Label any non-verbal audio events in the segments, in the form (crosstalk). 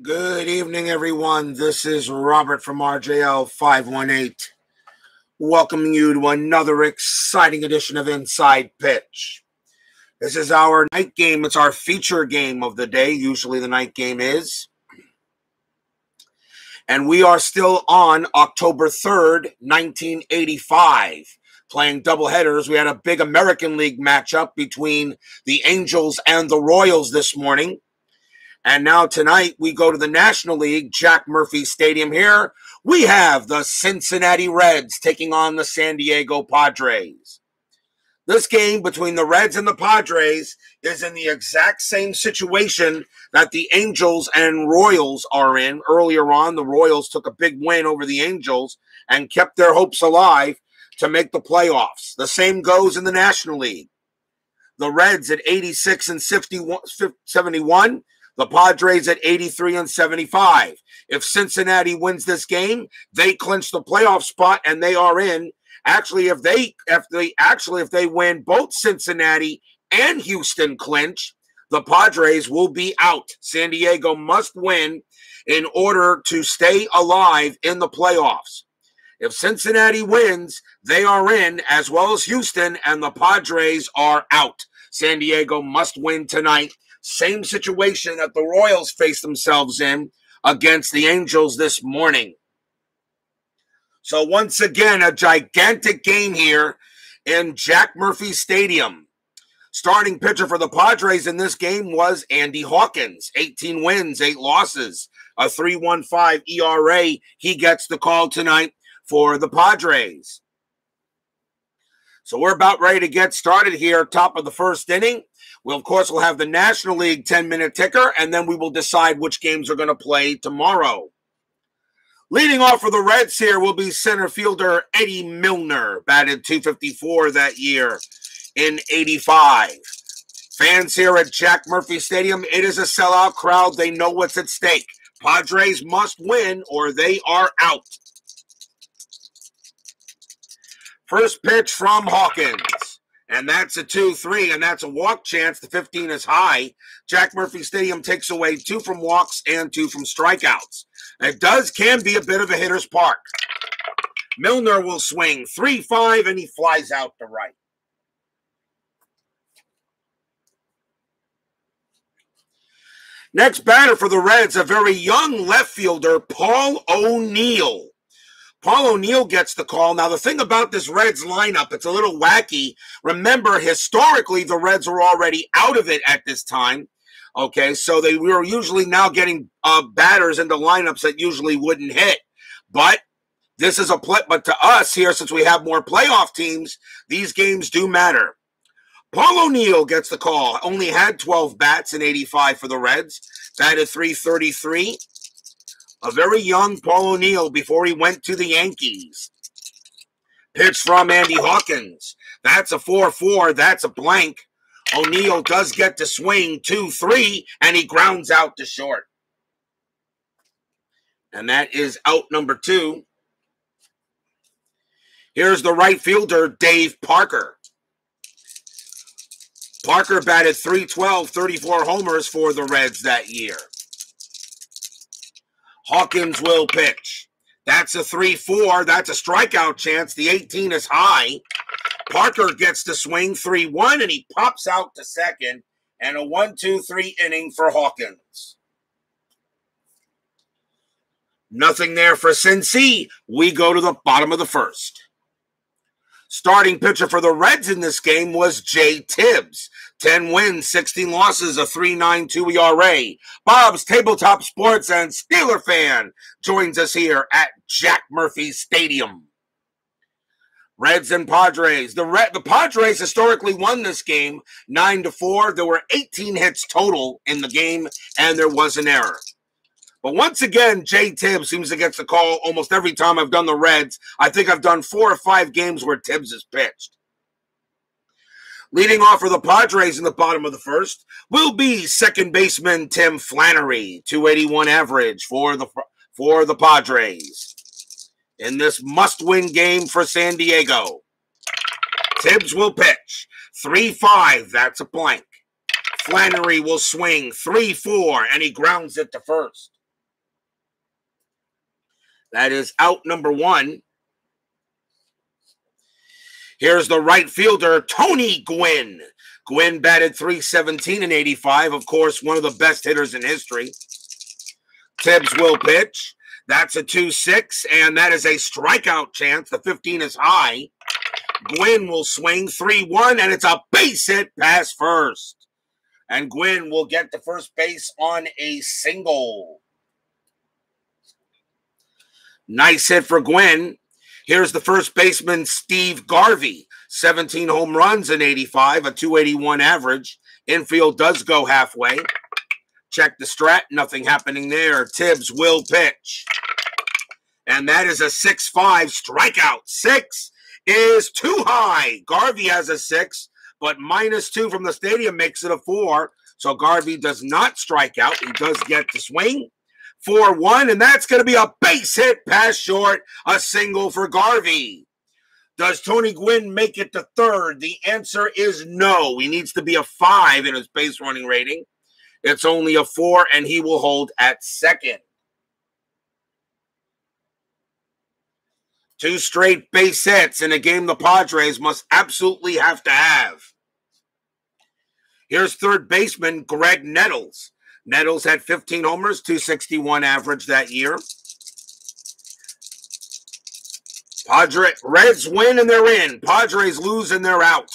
Good evening, everyone. This is Robert from RJL 518, welcoming you to another exciting edition of Inside Pitch. This is our night game. It's our feature game of the day. Usually the night game is. And we are still on October 3rd, 1985, playing double headers. We had a big American League matchup between the Angels and the Royals this morning. And now tonight we go to the National League, Jack Murphy Stadium here. We have the Cincinnati Reds taking on the San Diego Padres. This game between the Reds and the Padres is in the exact same situation that the Angels and Royals are in. Earlier on, the Royals took a big win over the Angels and kept their hopes alive to make the playoffs. The same goes in the National League. The Reds at 86 and 71 the Padres at 83 and 75. If Cincinnati wins this game, they clinch the playoff spot and they are in. Actually, if they if they actually if they win both Cincinnati and Houston clinch, the Padres will be out. San Diego must win in order to stay alive in the playoffs. If Cincinnati wins, they are in, as well as Houston, and the Padres are out. San Diego must win tonight same situation that the Royals faced themselves in against the Angels this morning. So, once again, a gigantic game here in Jack Murphy Stadium. Starting pitcher for the Padres in this game was Andy Hawkins. 18 wins, 8 losses, a 3.15 ERA. He gets the call tonight for the Padres. So we're about ready to get started here, top of the first inning. We'll, of course, we'll have the National League 10 minute ticker, and then we will decide which games are going to play tomorrow. Leading off for the Reds here will be center fielder Eddie Milner, batted 254 that year in 85. Fans here at Jack Murphy Stadium, it is a sellout crowd. They know what's at stake. Padres must win or they are out. First pitch from Hawkins and that's a 2 3, and that's a walk chance. The 15 is high. Jack Murphy Stadium takes away two from walks and two from strikeouts. It does can be a bit of a hitter's park. Milner will swing 3 5, and he flies out to right. Next batter for the Reds, a very young left fielder, Paul O'Neill. Paul O'Neill gets the call. Now, the thing about this Reds lineup, it's a little wacky. Remember, historically, the Reds were already out of it at this time. Okay, so they we were usually now getting uh, batters into lineups that usually wouldn't hit. But this is a play. But to us here, since we have more playoff teams, these games do matter. Paul O'Neill gets the call. Only had 12 bats in 85 for the Reds. Batted 333 a very young Paul O'Neill before he went to the Yankees. Pitch from Andy Hawkins. That's a 4 4. That's a blank. O'Neill does get to swing 2 3, and he grounds out to short. And that is out number two. Here's the right fielder, Dave Parker. Parker batted 312, 34 homers for the Reds that year. Hawkins will pitch. That's a 3 4. That's a strikeout chance. The 18 is high. Parker gets to swing 3 1, and he pops out to second. And a 1 2 3 inning for Hawkins. Nothing there for Cincy. We go to the bottom of the first. Starting pitcher for the Reds in this game was Jay Tibbs. 10 wins, 16 losses, a 3.92 ERA. Bob's Tabletop Sports and Steeler fan joins us here at Jack Murphy Stadium. Reds and Padres. The Red, the Padres historically won this game 9 to 4. There were 18 hits total in the game and there was an error. But once again, Jay Tibbs seems to get the call almost every time I've done the Reds. I think I've done four or five games where Tibbs has pitched. Leading off for the Padres in the bottom of the first will be second baseman Tim Flannery, 281 average for the for the Padres. In this must-win game for San Diego. Tibbs will pitch. 3-5, that's a blank. Flannery will swing 3-4 and he grounds it to first. That is out number one. Here's the right fielder, Tony Gwynn. Gwynn batted 317 and 85. Of course, one of the best hitters in history. Tibbs will pitch. That's a 2 6, and that is a strikeout chance. The 15 is high. Gwynn will swing 3 1, and it's a base hit pass first. And Gwynn will get the first base on a single. Nice hit for Gwynn. Here's the first baseman, Steve Garvey. 17 home runs in 85, a 281 average. Infield does go halfway. Check the strat, nothing happening there. Tibbs will pitch. And that is a 6 5 strikeout. Six is too high. Garvey has a six, but minus two from the stadium makes it a four. So Garvey does not strike out. He does get the swing. 4 1, and that's going to be a base hit pass short, a single for Garvey. Does Tony Gwynn make it to third? The answer is no. He needs to be a five in his base running rating. It's only a four, and he will hold at second. Two straight base hits in a game the Padres must absolutely have to have. Here's third baseman Graig Nettles. Nettles had 15 homers, 261 average that year. Padre Reds win and they're in. Padres lose and they're out.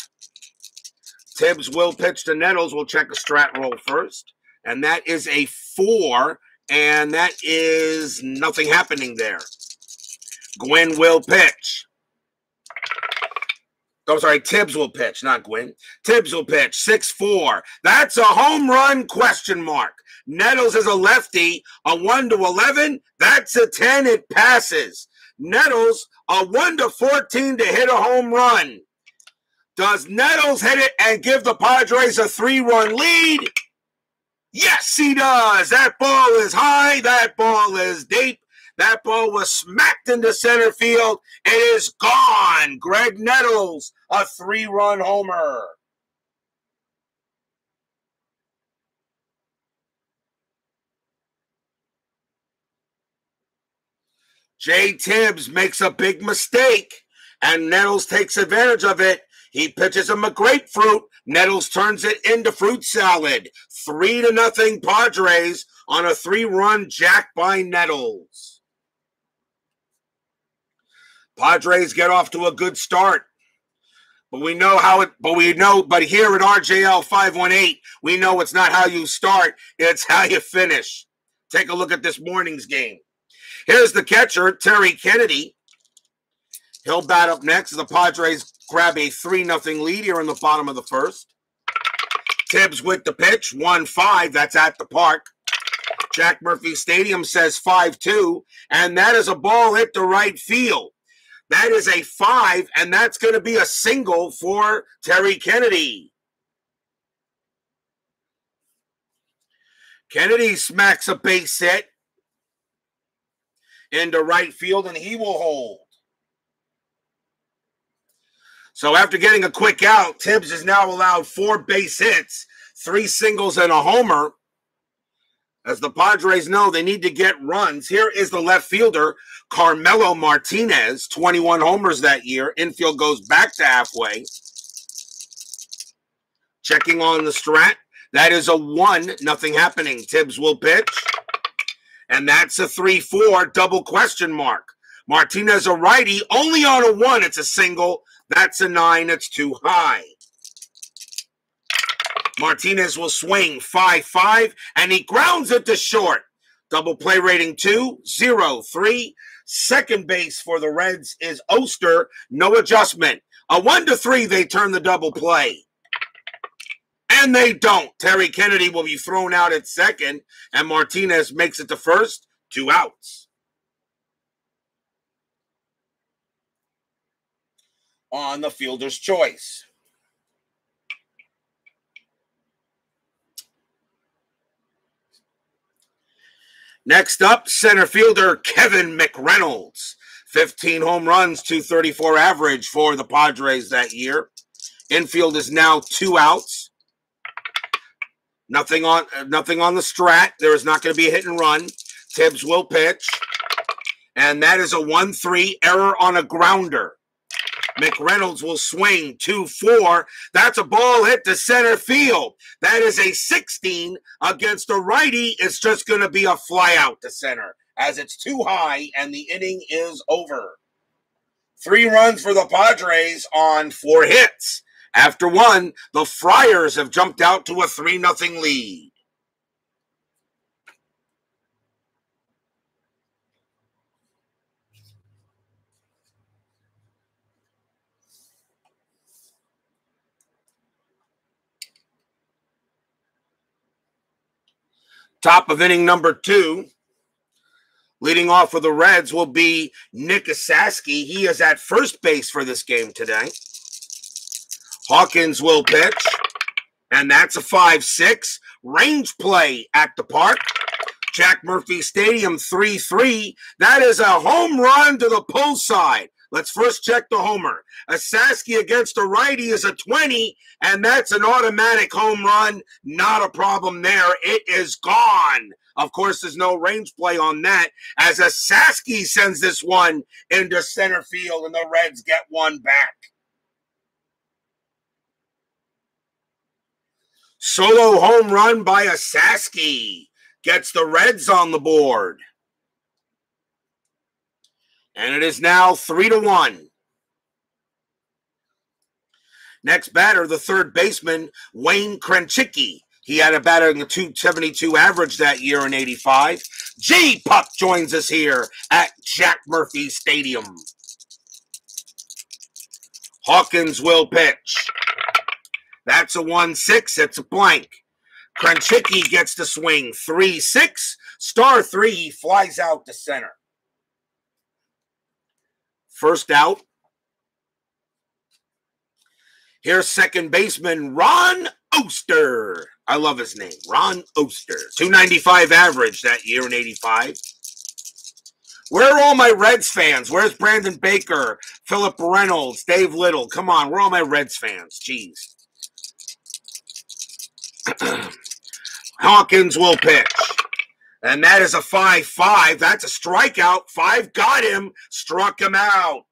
Tibbs will pitch to Nettles. We'll check a strat roll first. And that is a four. And that is nothing happening there. Gwynn will pitch. Oh, I'm sorry, Tibbs will pitch, not Gwynn. Tibbs will pitch. 6 4. That's a home run question mark. Nettles is a lefty, a 1 to 11. That's a 10. It passes. Nettles, a 1 to 14 to hit a home run. Does Nettles hit it and give the Padres a three run lead? Yes, he does. That ball is high. That ball is deep. That ball was smacked into center field. It is gone. Graig Nettles, a three run homer. Jay Tibbs makes a big mistake, and Nettles takes advantage of it. He pitches him a grapefruit. Nettles turns it into fruit salad. Three to nothing Padres on a three run jack by Nettles. Padres get off to a good start. But we know how it, but we know, but here at RJL 518, we know it's not how you start, it's how you finish. Take a look at this morning's game. Here's the catcher, Terry Kennedy. He'll bat up next. The Padres grab a 3 0 lead here in the bottom of the first. Tibbs with the pitch, 1 5. That's at the park. Jack Murphy Stadium says 5 2, and that is a ball hit the right field. That is a five, and that's going to be a single for Terry Kennedy. Kennedy smacks a base hit into right field, and he will hold. So after getting a quick out, Tibbs is now allowed four base hits, three singles, and a homer. As the Padres know, they need to get runs. Here is the left fielder, Carmelo Martinez, 21 homers that year. Infield goes back to halfway. Checking on the strat. That is a one, nothing happening. Tibbs will pitch. And that's a 3 4 double question mark. Martinez a righty, only on a one, it's a single. That's a nine, it's too high. Martinez will swing 5 5, and he grounds it to short. Double play rating 2 0 3. Second base for the Reds is Oester. No adjustment. A 1 to 3, they turn the double play. And they don't. Terry Kennedy will be thrown out at second, and Martinez makes it to first. Two outs. On the fielder's choice. Next up, center fielder Kevin McReynolds. 15 home runs, 234 average for the Padres that year. Infield is now two outs. Nothing on nothing on the strat. There is not going to be a hit and run. Tibbs will pitch. And that is a 1 3 error on a grounder. McReynolds will swing 2 4. That's a ball hit to center field. That is a 16 against a righty. It's just going to be a fly out to center as it's too high and the inning is over. Three runs for the Padres on four hits. After one, the Friars have jumped out to a 3 0 lead. Top of inning number two. Leading off for the Reds will be Nick Esasky. He is at first base for this game today. Hawkins will pitch, and that's a 5 6. Range play at the park. Jack Murphy Stadium 3 3. That is a home run to the pull side. Let's first check the homer. Esasky against a righty is a 20, and that's an automatic home run. Not a problem there. It is gone. Of course, there's no range play on that, as Esasky sends this one into center field, and the Reds get one back. Solo home run by Esasky gets the Reds on the board. And it is now three to one. Next batter, the third baseman, Wayne Krenchicki. He had a batting a 272 average that year in 85. J Puck joins us here at Jack Murphy Stadium. Hawkins will pitch. That's a 1 6. It's a blank. Krenchicki gets the swing 3 6. Star 3. He flies out to center. First out. Here's second baseman Ron Oester. I love his name, Ron Oester. 295 average that year in 85. Where are all my Reds fans? Where's Brandon Baker, Philip Reynolds, Dave Little? Come on, where are all my Reds fans? Jeez. (clears throat) Hawkins will pitch. And that is a 5 5. That's a strikeout. Five got him, struck him out.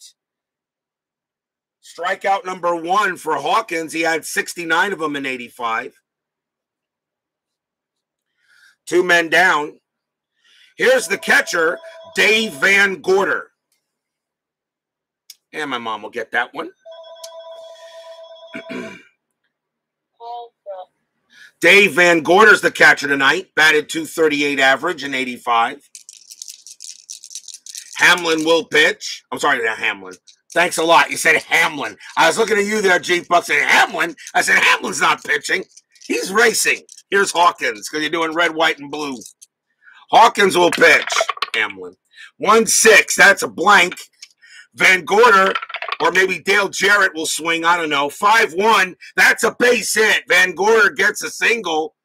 Strikeout number one for Hawkins. He had 69 of them in 85. Two men down. Here's the catcher, Dave Van Gorder. And my mom will get that one. (clears throat) Dave Van Gorder's the catcher tonight, batted 238 average in 85. Hamlin will pitch. I'm sorry, not Hamlin. Thanks a lot. You said Hamlin. I was looking at you there, G Buck, saying Hamlin. I said Hamlin's not pitching. He's racing. Here's Hawkins because you're doing red, white, and blue. Hawkins will pitch. Hamlin. 1 6. That's a blank. Van Gorder or maybe Dale Jarrett will swing. I don't know. 5 1. That's a base hit. Van Gorder gets a single.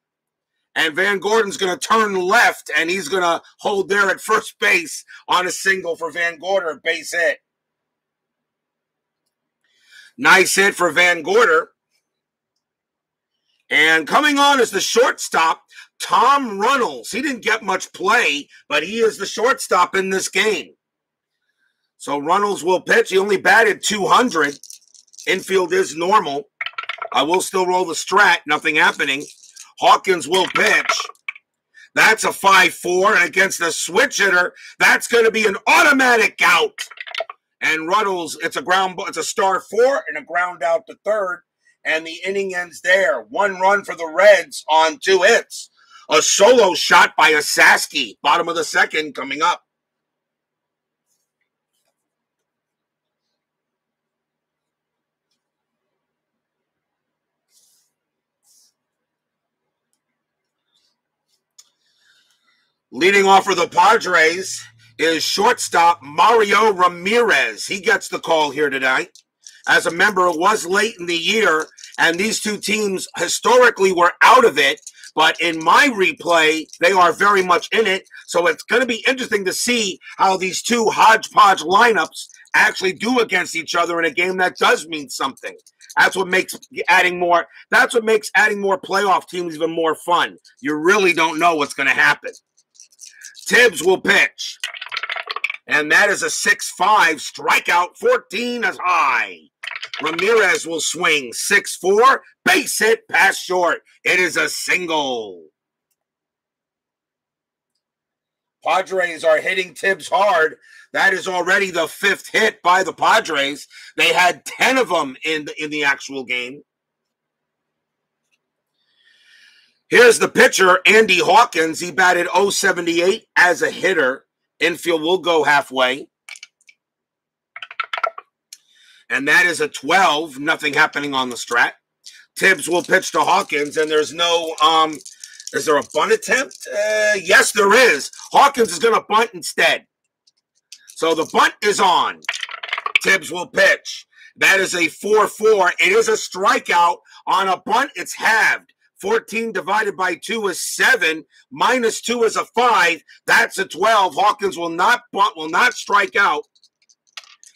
And Van Gorder's going to turn left and he's going to hold there at first base on a single for Van Gorder. Base hit. Nice hit for Van Gorder. And coming on is the shortstop, Tom Runnells. He didn't get much play, but he is the shortstop in this game. So Runnells will pitch. He only batted 200. Infield is normal. I will still roll the strat. Nothing happening. Hawkins will pitch. That's a 5 4. And against the switch hitter, that's going to be an automatic out. And Runnells, it's a ground, it's a star four and a ground out to third. And the inning ends there. One run for the Reds on two hits. A solo shot by Esasky. Bottom of the second coming up. Leading off for the Padres is shortstop Mario Ramirez. He gets the call here tonight. As a member, it was late in the year, and these two teams historically were out of it. But in my replay, they are very much in it. So it's going to be interesting to see how these two hodgepodge lineups actually do against each other in a game that does mean something. That's what makes adding more. That's what makes adding more playoff teams even more fun. You really don't know what's going to happen. Tibbs will pitch. And that is a 6 5 strikeout, 14 as high. Ramirez will swing 6 4, base hit, pass short. It is a single. Padres are hitting Tibbs hard. That is already the fifth hit by the Padres. They had 10 of them in the, in the actual game. Here's the pitcher, Andy Hawkins. He batted 078 as a hitter. Infield will go halfway. And that is a 12. Nothing happening on the strat. Tibbs will pitch to Hawkins, and there's no um is there a bunt attempt? Uh, yes, there is. Hawkins is going to bunt instead. So the bunt is on. Tibbs will pitch. That is a 4 4. It is a strikeout. On a bunt, it's halved. 14 divided by 2 is 7. Minus 2 is a 5. That's a 12. Hawkins will not bunt, will not strike out.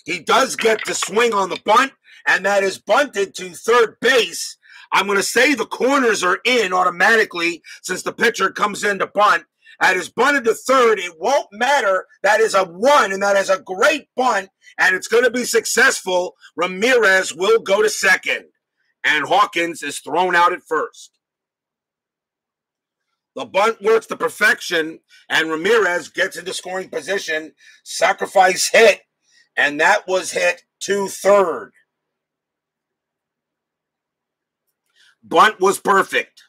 He does get to swing on the bunt, and that is bunted to third base. I'm going to say the corners are in automatically since the pitcher comes in to bunt. At his bunted to third, it won't matter. That is a one, and that is a great bunt, and it's going to be successful. Ramirez will go to second, and Hawkins is thrown out at first. The bunt works to perfection, and Ramirez gets into scoring position. Sacrifice hit, and that was hit to third. Bunt was perfect.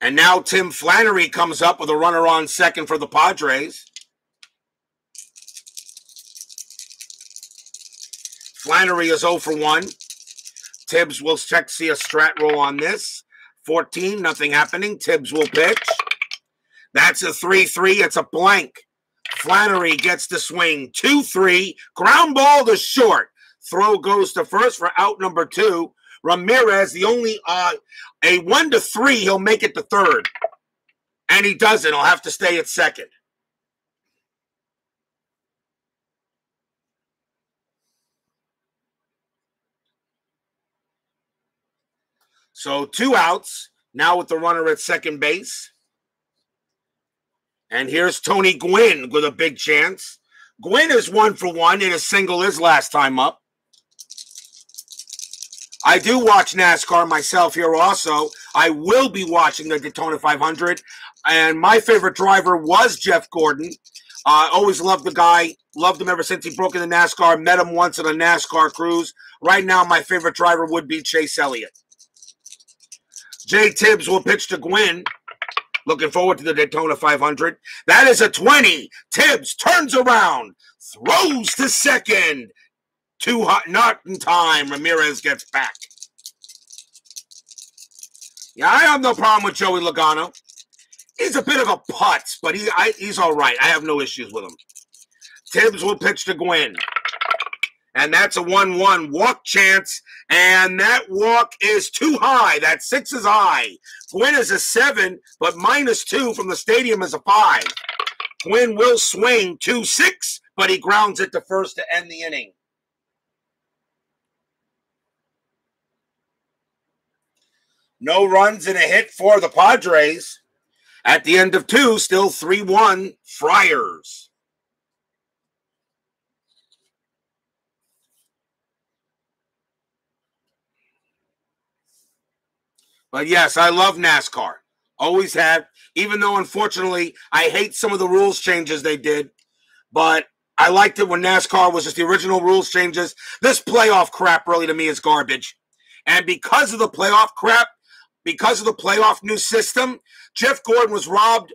And now Tim Flannery comes up with a runner on second for the Padres. Flannery is 0 for 1. Tibbs will check see a strat roll on this. 14, nothing happening. Tibbs will pitch. That's a 3 3. It's a blank. Flannery gets the swing. 2 3. Ground ball to short. Throw goes to first for out number two. Ramirez, the only uh, a one to three, he'll make it to third. And he doesn't. He'll have to stay at second. So two outs now with the runner at second base. And here's Tony Gwynn with a big chance. Gwynn is one for one in a single his last time up. I do watch NASCAR myself here also. I will be watching the Daytona 500. And my favorite driver was Jeff Gordon. I uh, always loved the guy. Loved him ever since he broke into NASCAR. Met him once on a NASCAR cruise. Right now, my favorite driver would be Chase Elliott. Jay Tibbs will pitch to Gwynn. Looking forward to the Daytona 500. That is a 20. Tibbs turns around, throws to second. Too hot, not in time. Ramirez gets back. Yeah, I have no problem with Joey Logano. He's a bit of a putz, but he I, he's all right. I have no issues with him. Tibbs will pitch to Gwynn. And that's a 1 1 walk chance. And that walk is too high. That six is high. Gwynn is a seven, but minus two from the stadium is a five. Gwynn will swing 2 6, but he grounds it to first to end the inning. No runs and a hit for the Padres. At the end of two, still 3 1 Friars. But yes, I love NASCAR. Always have. Even though, unfortunately, I hate some of the rules changes they did. But I liked it when NASCAR was just the original rules changes. This playoff crap really to me is garbage. And because of the playoff crap, because of the playoff new system, Jeff Gordon was robbed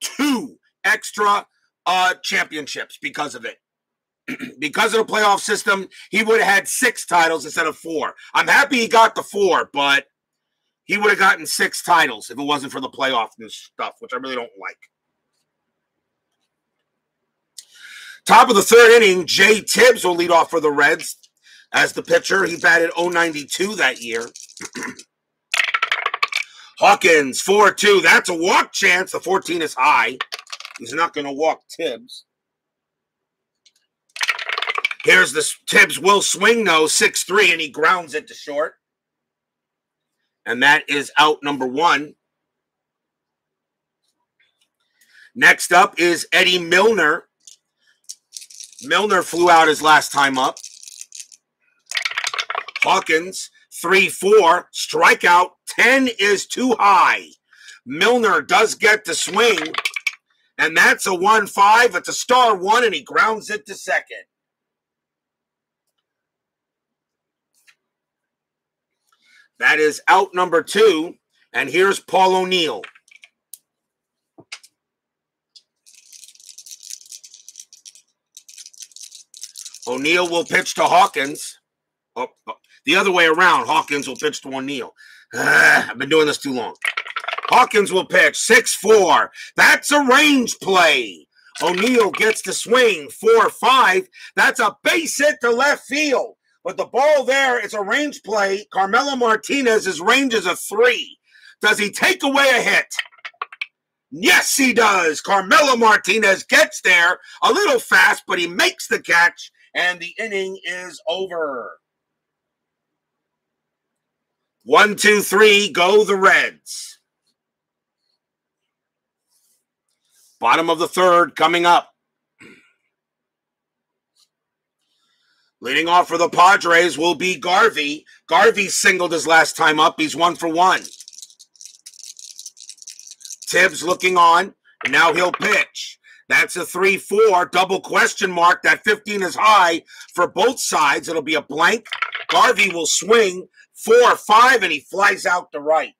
two extra uh, championships because of it. (clears throat) because of the playoff system, he would have had six titles instead of four. I'm happy he got the four, but he would have gotten six titles if it wasn't for the playoff new stuff, which I really don't like. Top of the third inning, Jay Tibbs will lead off for the Reds as the pitcher. He batted 092 that year. (clears throat) Hawkins, 4 2. That's a walk chance. The 14 is high. He's not going to walk Tibbs. Here's this Tibbs will swing though, 6 3, and he grounds it to short. And that is out number one. Next up is Eddie Milner. Milner flew out his last time up. Hawkins, 3 4, strikeout, 10 is too high. Milner does get the swing, and that's a 1 5. It's a star one, and he grounds it to second. That is out number two. And here's Paul O'Neill. O'Neill will pitch to Hawkins. Oh, oh, the other way around. Hawkins will pitch to O'Neill. Uh, (sighs) I've been doing this too long. Hawkins will pitch 6 4. That's a range play. O'Neill gets the swing 4 5. That's a base hit to left field. But the ball there is a range play. Carmelo Martinez's range is a three. Does he take away a hit? Yes, he does. Carmelo Martinez gets there a little fast, but he makes the catch, and the inning is over. One, two, three, go the Reds. Bottom of the third coming up. Leading off for the Padres will be Garvey. Garvey singled his last time up. He's one for one. Tibbs looking on, now he'll pitch. That's a 3 4 double question mark. That 15 is high for both sides. It'll be a blank. Garvey will swing 4 5, and he flies out the right.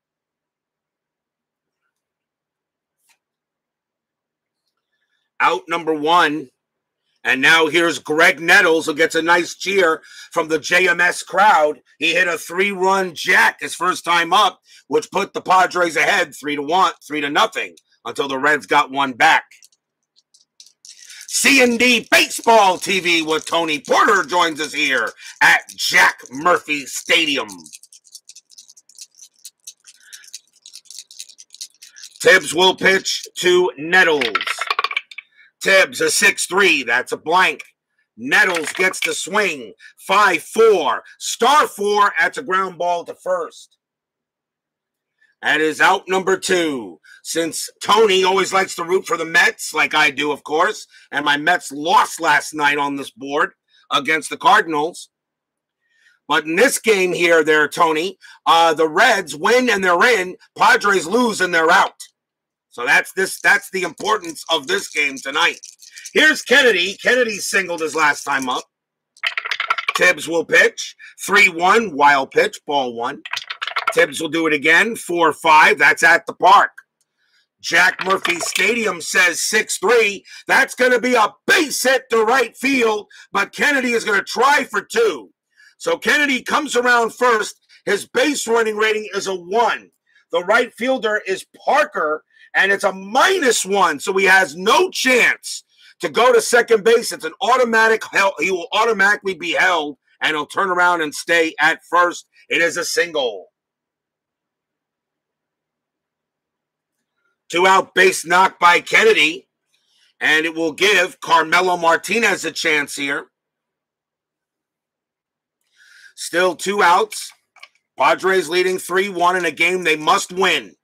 Out number one and now here's Graig Nettles, who gets a nice cheer from the JMS crowd. He hit a three-run jack his first time up, which put the Padres ahead three to one, three to nothing, until the Reds got one back. C&D Baseball TV with Tony Porter joins us here at Jack Murphy Stadium. Tibbs will pitch to Nettles. Tibbs, a 6 3. That's a blank. Nettles gets the swing. 5 4. Star 4. That's a ground ball to first. That is out number two. Since Tony always likes to root for the Mets, like I do, of course, and my Mets lost last night on this board against the Cardinals. But in this game here, there, Tony, uh, the Reds win and they're in. Padres lose and they're out. So that's this. That's the importance of this game tonight. Here's Kennedy. Kennedy singled his last time up. Tibbs will pitch. 3 1, wild pitch, ball one. Tibbs will do it again. 4 5. That's at the park. Jack Murphy Stadium says 6 3. That's going to be a base hit to right field, but Kennedy is going to try for two. So Kennedy comes around first. His base running rating is a 1. The right fielder is Parker and it's a minus one, so he has no chance to go to second base. It's an automatic. He will automatically be held, and he'll turn around and stay at first. It is a single. Two out base knock by Kennedy, and it will give Carmelo Martinez a chance here. Still two outs. Padres leading 3 1 in a game they must win.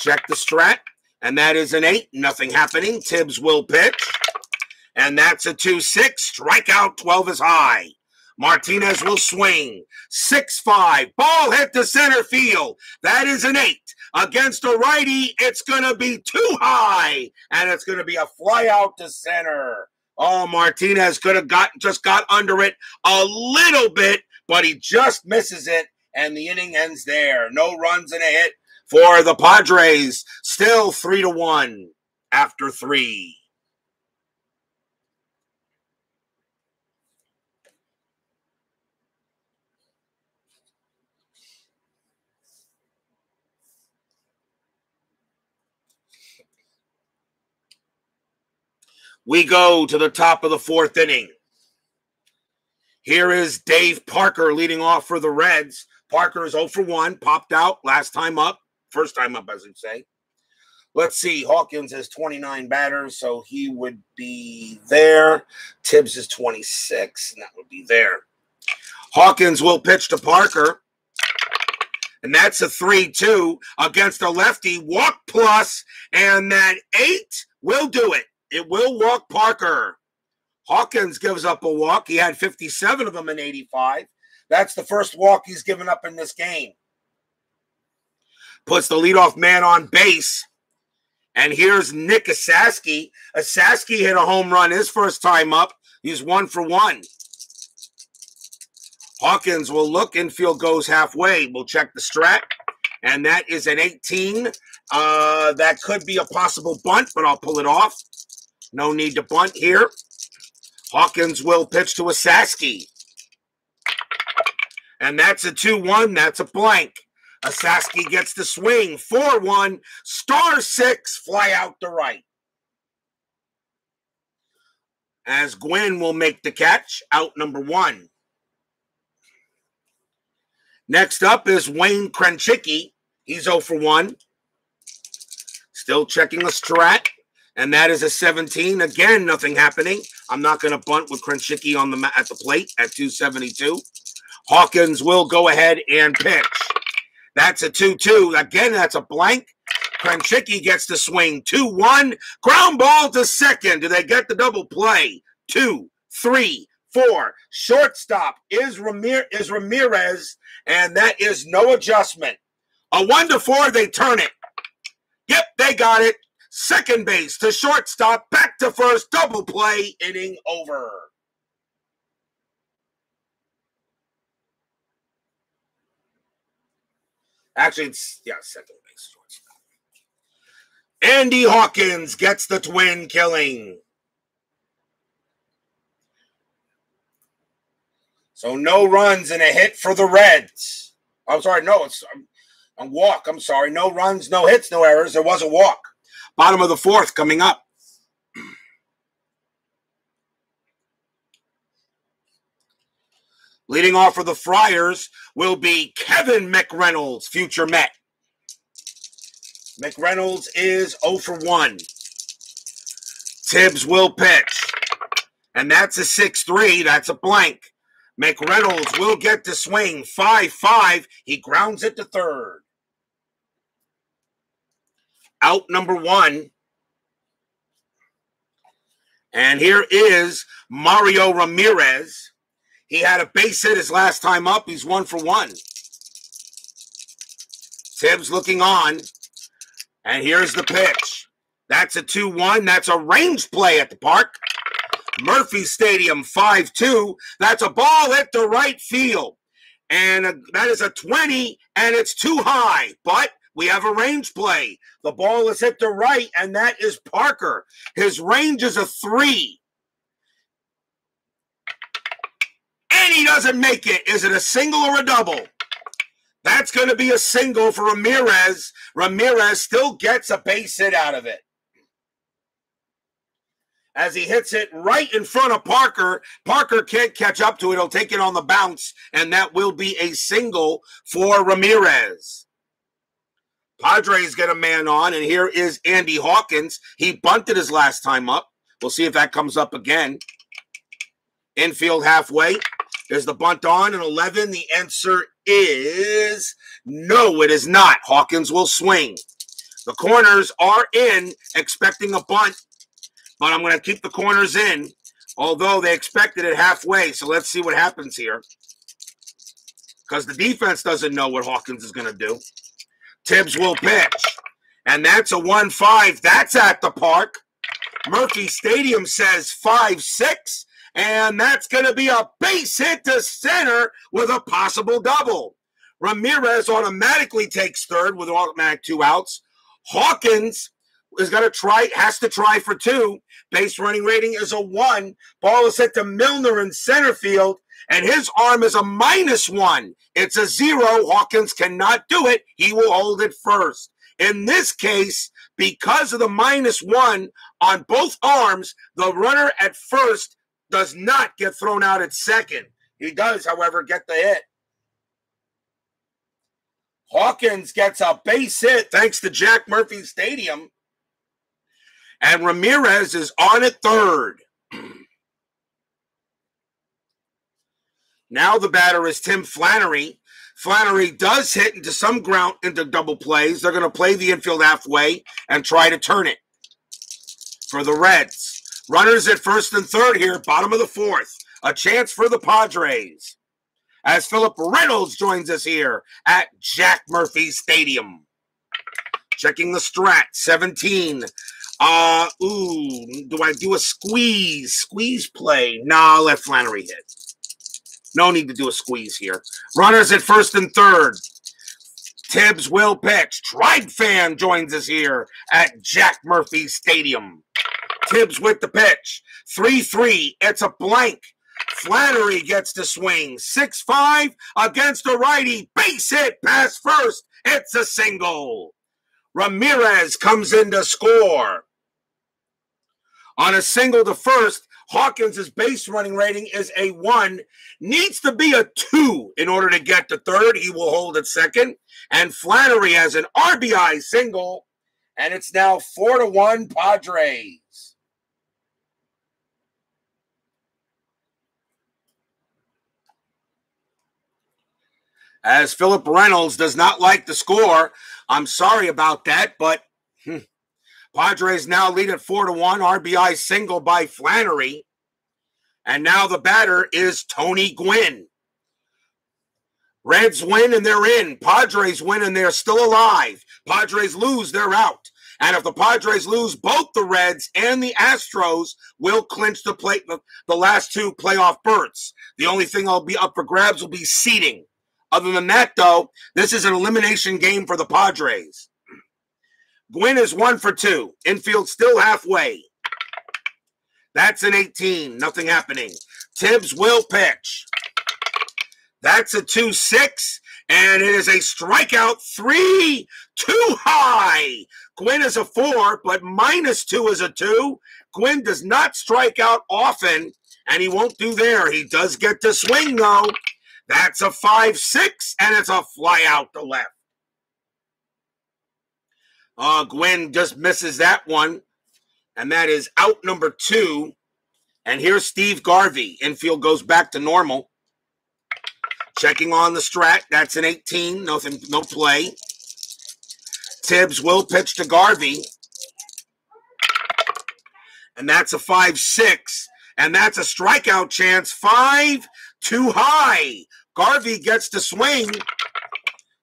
Check the strat, and that is an eight. Nothing happening. Tibbs will pitch, and that's a 2 6. Strikeout 12 is high. Martinez will swing. 6 5. Ball hit to center field. That is an eight. Against a righty, it's going to be too high, and it's going to be a fly out to center. Oh, Martinez could have got just got under it a little bit, but he just misses it, and the inning ends there. No runs and a hit for the Padres. Still three to one after three. We go to the top of the fourth inning. Here is Dave Parker leading off for the Reds. Parker is 0 for 1, popped out last time up. First time up, as I say. Let's see. Hawkins has 29 batters, so he would be there. Tibbs is 26, and that would be there. Hawkins will pitch to Parker. And that's a 3 2 against a lefty. Walk plus, and that eight will do it. It will walk Parker. Hawkins gives up a walk. He had 57 of them in 85. That's the first walk he's given up in this game. Puts the leadoff man on base. And here's Nick Esasky. Esasky hit a home run his first time up. He's one for one. Hawkins will look. Infield goes halfway. We'll check the strat. And that is an 18. Uh, that could be a possible bunt, but I'll pull it off. No need to bunt here. Hawkins will pitch to Esasky. And that's a 2 1. That's a blank. Esasky gets the swing. 4 1. Star 6. Fly out the right. As Gwynn will make the catch. Out number one. Next up is Wayne Krenchicki. He's 0 for 1. Still checking the strat. And that is a 17. Again, nothing happening. I'm not going to bunt with Krenchicki on the at the plate at 272. Hawkins will go ahead and pitch. That's a 2-2. Again, that's a blank. Krenchicki gets the swing. 2-1. Ground ball to second. Do they get the double play? Two, three, four. Shortstop is, Ramir- is Ramirez and that is no adjustment. A one to four, they turn it. Yep, they got it. Second base to shortstop, back to first, double play, inning over. Actually, it's, yeah, second base, shortstop. Andy Hawkins gets the twin killing. So no runs and a hit for the Reds. I'm sorry, no, it's a walk. I'm sorry, no runs, no hits, no errors. There was a walk. Bottom of the fourth coming up. Leading off for the Friars will be Kevin McReynolds, future Met. McReynolds is 0 for 1. Tibbs will pitch. And that's a 6 3. That's a blank. McReynolds will get the swing. 5 5. He grounds it to third. Out number one. And here is Mario Ramirez. He had a base hit his last time up. He's one for one. Tibbs looking on. And here's the pitch. That's a 2 1. That's a range play at the park. Murphy Stadium 5 2. That's a ball at the right field. And that is a 20, and it's too high. But we have a range play. The ball is hit the right, and that is Parker. His range is a three. And he doesn't make it. Is it a single or a double? That's going to be a single for Ramirez. Ramirez still gets a base hit out of it as he hits it right in front of Parker. Parker can't catch up to it. He'll take it on the bounce, and that will be a single for Ramirez. Padres get a man on, and here is Andy Hawkins. He bunted his last time up. We'll see if that comes up again. Infield halfway. There's the bunt on, and 11. The answer is no, it is not. Hawkins will swing. The corners are in, expecting a bunt but I'm going to keep the corners in, although they expected it halfway. So let's see what happens here. Because the defense doesn't know what Hawkins is going to do. Tibbs will pitch. And that's a 1 5. That's at the park. Murphy Stadium says 5 6. And that's going to be a base hit to center with a possible double. Ramirez automatically takes third with automatic two outs. Hawkins is going to try, has to try for two. Base running rating is a one. Ball is hit to Milner in center field, and his arm is a minus one. It's a zero. Hawkins cannot do it. He will hold it first. In this case, because of the minus one on both arms, the runner at first does not get thrown out at second. He does, however, get the hit. Hawkins gets a base hit thanks to Jack Murphy Stadium and Ramirez is on at third. (clears throat) now the batter is Tim Flannery. Flannery does hit into some ground into double plays. They're going to play the infield halfway and try to turn it. for the Reds. Runners at first and third here, bottom of the fourth. A chance for the Padres. As Philip Reynolds joins us here at Jack Murphy Stadium. Checking the strat, 17. Uh, ooh, do I do a squeeze? Squeeze play? Nah, I'll let Flannery hit. No need to do a squeeze here. Runners at first and third. Tibbs will pitch. Tribe fan joins us here at Jack Murphy Stadium. Tibbs with the pitch. 3 3. It's a blank. Flannery gets to swing. 6 5 against a righty. Base hit Pass first. It's a single. Ramirez comes in to score. On a single to first, Hawkins' base running rating is a one, needs to be a two in order to get to third. He will hold at second. And Flannery has an RBI single, and it's now four to one Padres. As Philip Reynolds does not like the score, I'm sorry about that, but hmm, Padres now lead at four to one. RBI single by Flannery. And now the batter is Tony Gwynn. Reds win and they're in. Padres win and they're still alive. Padres lose, they're out. And if the Padres lose, both the Reds and the Astros will clinch the the last two playoff berths. The only thing that'll be up for grabs will be seeding. Other than that, though, this is an elimination game for the Padres. Gwynn is one for two. Infield still halfway. That's an 18. Nothing happening. Tibbs will pitch. That's a 2 6, and it is a strikeout three, too high. Gwynn is a four, but minus two is a two. Gwynn does not strike out often, and he won't do there. He does get to swing, though. That's a 5 6, and it's a fly out to left. Uh, Gwynn just misses that one, and that is out number two. And here's Steve Garvey. Infield goes back to normal. Checking on the strat. That's an 18. Nothing, no play. Tibbs will pitch to Garvey. And that's a 5 6. And that's a strikeout chance. Five too high. Garvey gets to swing.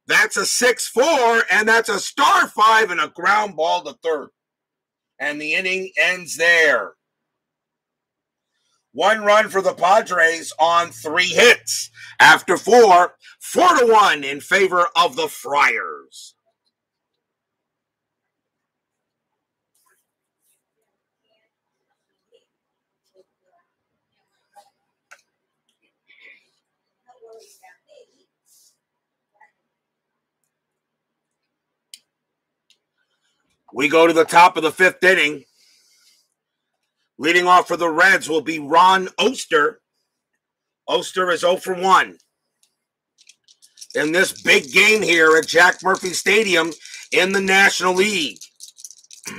That's a 6 4, and that's a star five and a ground ball to third. And the inning ends there. One run for the Padres on three hits. After four, four to one in favor of the Friars. We go to the top of the fifth inning. Leading off for the Reds will be Ron Oester. Oester is 0 for 1. In this big game here at Jack Murphy Stadium in the National League. (clears throat)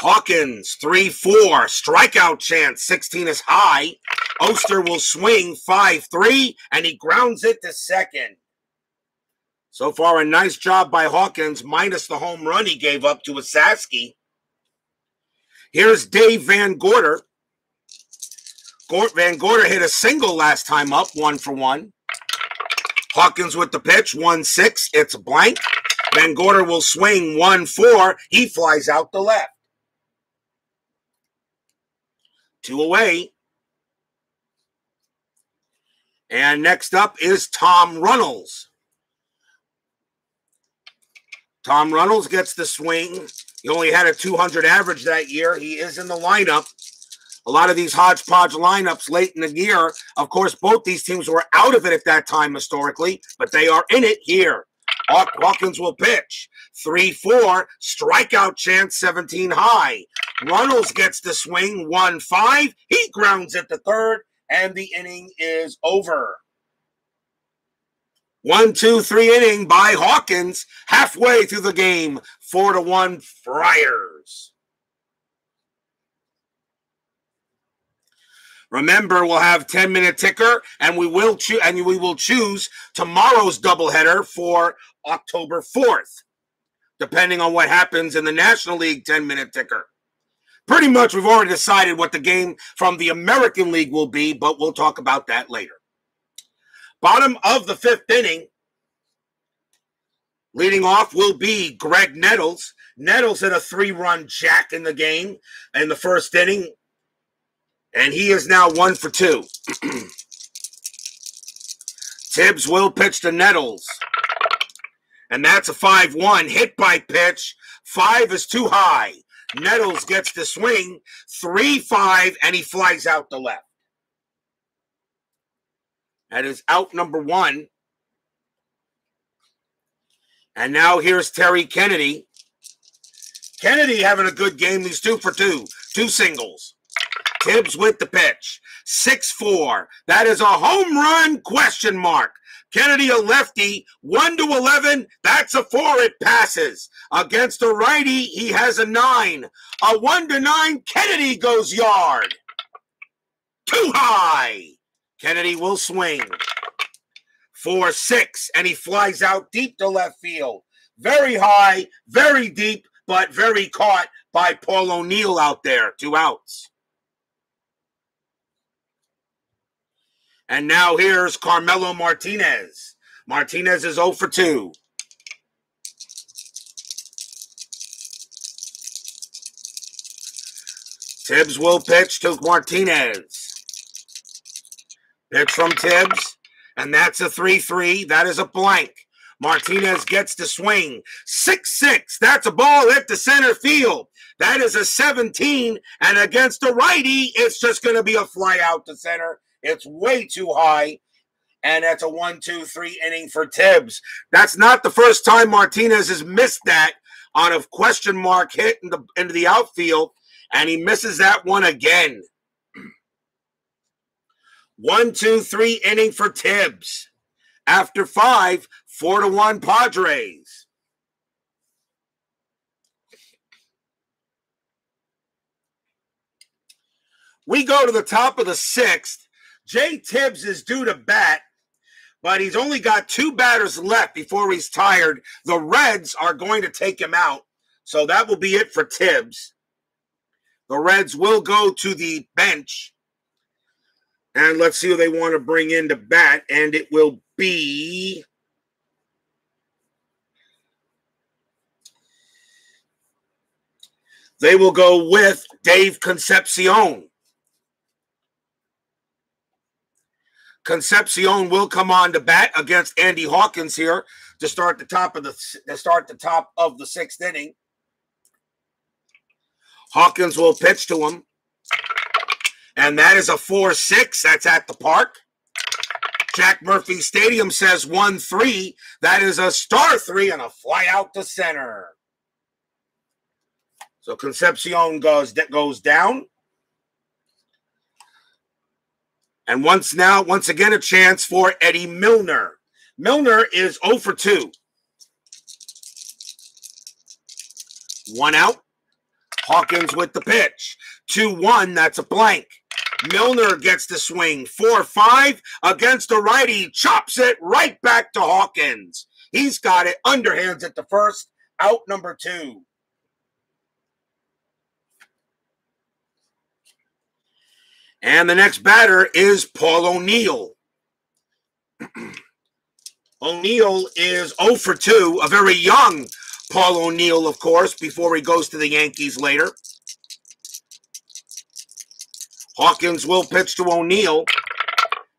Hawkins, 3 4. Strikeout chance, 16 is high. Oester will swing 5 3, and he grounds it to second. So far, a nice job by Hawkins, minus the home run he gave up to Esasky. Here's Dave Van Gorder. Van Gorder hit a single last time up, one for one. Hawkins with the pitch, 1 6. It's a blank. Van Gorder will swing 1 4. He flies out the left. Two away. And next up is Tom Runnells. Tom Runnells gets the swing. He only had a 200 average that year. He is in the lineup. A lot of these hodgepodge lineups late in the year, of course, both these teams were out of it at that time historically, but they are in it here. Hawkins will pitch. 3 4, strikeout chance 17 high. Runnells gets the swing 1 5. He grounds at the third, and the inning is over. One, two, three inning by Hawkins halfway through the game. Four to one Friars. Remember, we'll have 10 minute ticker and we will choose and we will choose tomorrow's doubleheader for October 4th. depending on what happens in the National League 10 minute ticker. Pretty much, we've already decided what the game from the American League will be, but we'll talk about that later. Bottom of the fifth inning, leading off will be Graig Nettles. Nettles hit a three run jack in the game in the first inning, and he is now one for two. (clears throat) Tibbs will pitch to Nettles. And that's a 5 1 hit by pitch. Five is too high. Nettles gets the swing. 3 5, and he flies out the left. That is out number one. And now here's Terry Kennedy. Kennedy having a good game. He's two for two, two singles. Tibbs with the pitch. 6 4. That is a home run question mark. Kennedy a lefty, 1 to 11. That's a 4. It passes. Against a righty, he has a 9. A 1 to 9. Kennedy goes yard. Too high. Kennedy will swing. 4 6. And he flies out deep to left field. Very high, very deep, but very caught by Paul O'Neill out there. Two outs. And now here's Carmelo Martinez. Martinez is 0 for 2. Tibbs will pitch to Martinez. Pitch from Tibbs, and that's a 3 3. That is a blank. Martinez gets the swing. 6 6. That's a ball hit the center field. That is a 17. And against the righty, it's just going to be a fly out to center. It's way too high. And that's a one, two, three inning for Tibbs. That's not the first time Martinez has missed that on a question mark hit in the, into the outfield, and he misses that one again. One, two, three inning for Tibbs. After five, four to one Padres. We go to the top of the sixth. Jay Tibbs is due to bat, but he's only got two batters left before he's tired. The Reds are going to take him out. So that will be it for Tibbs. The Reds will go to the bench. And let's see who they want to bring in to bat. And it will be. They will go with Dave Concepcion. Concepcion will come on to bat against Andy Hawkins here to start the top of the to start the top of the sixth inning. Hawkins will pitch to him. And that is a 4-6. That's at the park. Jack Murphy Stadium says 1-3. That is a star 3 and a fly out to center. So Concepcion goes that goes down. And once now, once again, a chance for Eddie Milner. Milner is 0 for 2. One out. Hawkins with the pitch. 2 1. That's a blank. Milner gets the swing. 4 5 against the righty. Chops it right back to Hawkins. He's got it. Underhands at the first. Out number two. And the next batter is Paul O'Neill. (clears throat) O'Neill is 0 for 2, a very young Paul O'Neill, of course, before he goes to the Yankees later. Hawkins will pitch to O'Neill,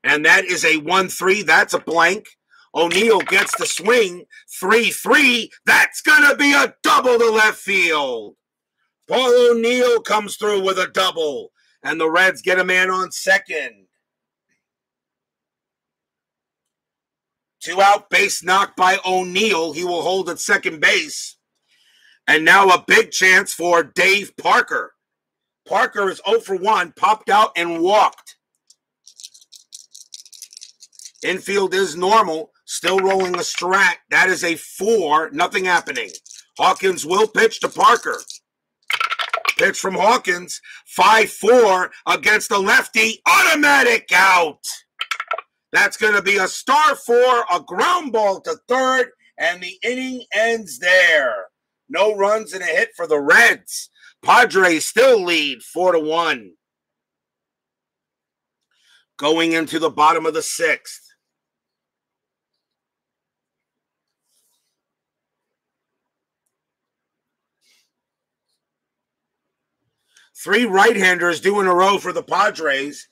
and that is a 1 3. That's a blank. O'Neill gets the swing 3 3. That's going to be a double to left field. Paul O'Neill comes through with a double and the Reds get a man on second. Two out base knocked by O'Neill. He will hold at second base. And now a big chance for Dave Parker. Parker is 0 for 1, popped out and walked. Infield is normal, still rolling a strat. That is a 4, nothing happening. Hawkins will pitch to Parker. Pitch from Hawkins, 5 4 against the lefty, automatic out. That's going to be a star four, a ground ball to third, and the inning ends there. No runs and a hit for the Reds. Padres still lead four to one. Going into the bottom of the sixth. Three right-handers do in a row for the Padres.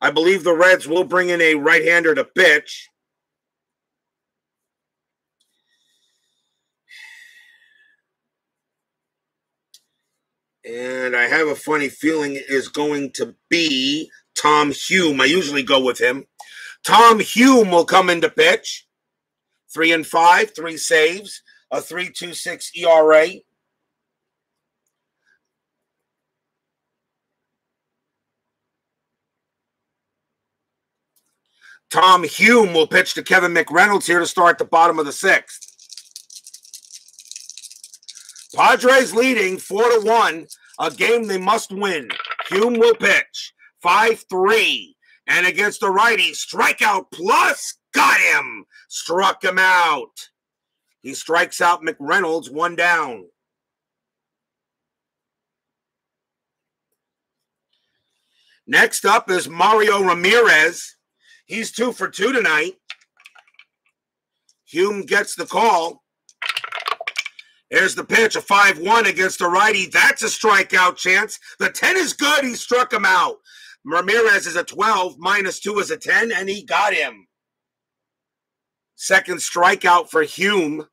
I believe the Reds will bring in a right-hander to pitch. And I have a funny feeling it is going to be Tom Hume. I usually go with him. Tom Hume will come into pitch. Three and five, three saves, a 3.26 ERA. Tom Hume will pitch to Kevin McReynolds here to start the bottom of the sixth. Padres leading four to one, a game they must win. Hume will pitch 5 3. And against the righty, strikeout plus, got him, struck him out. He strikes out McReynolds, one down. Next up is Mario Ramirez. He's two for two tonight. Hume gets the call. There's the pitch, a 5 1 against the righty. That's a strikeout chance. The 10 is good. He struck him out. Ramirez is a 12, minus 2 is a 10, and he got him. Second strikeout for Hume.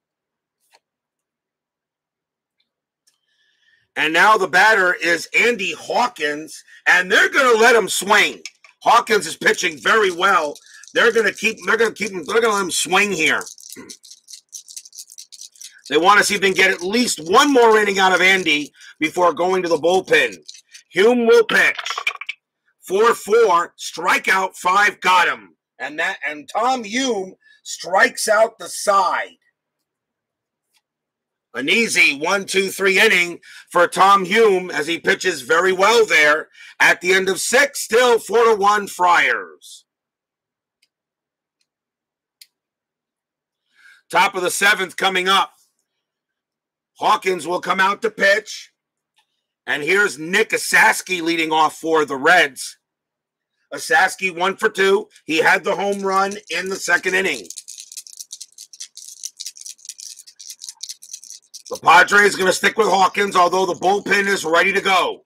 And now the batter is Andy Hawkins, and they're going to let him swing. Hawkins is pitching very well. They're going to keep. They're going to keep him. They're going to let him swing here. They want to see if they can get at least one more inning out of Andy before going to the bullpen. Hume will pitch. 4-4, strikeout, five got him. And that and Tom Hume strikes out the side. An easy one, two, three inning for Tom Hume as he pitches very well there. At the end of six, still four to one Friars. Top of the seventh coming up. Hawkins will come out to pitch. And here's Nick Esasky leading off for the Reds. Esasky one for two. He had the home run in the second inning. The Padres going to stick with Hawkins, although the bullpen is ready to go.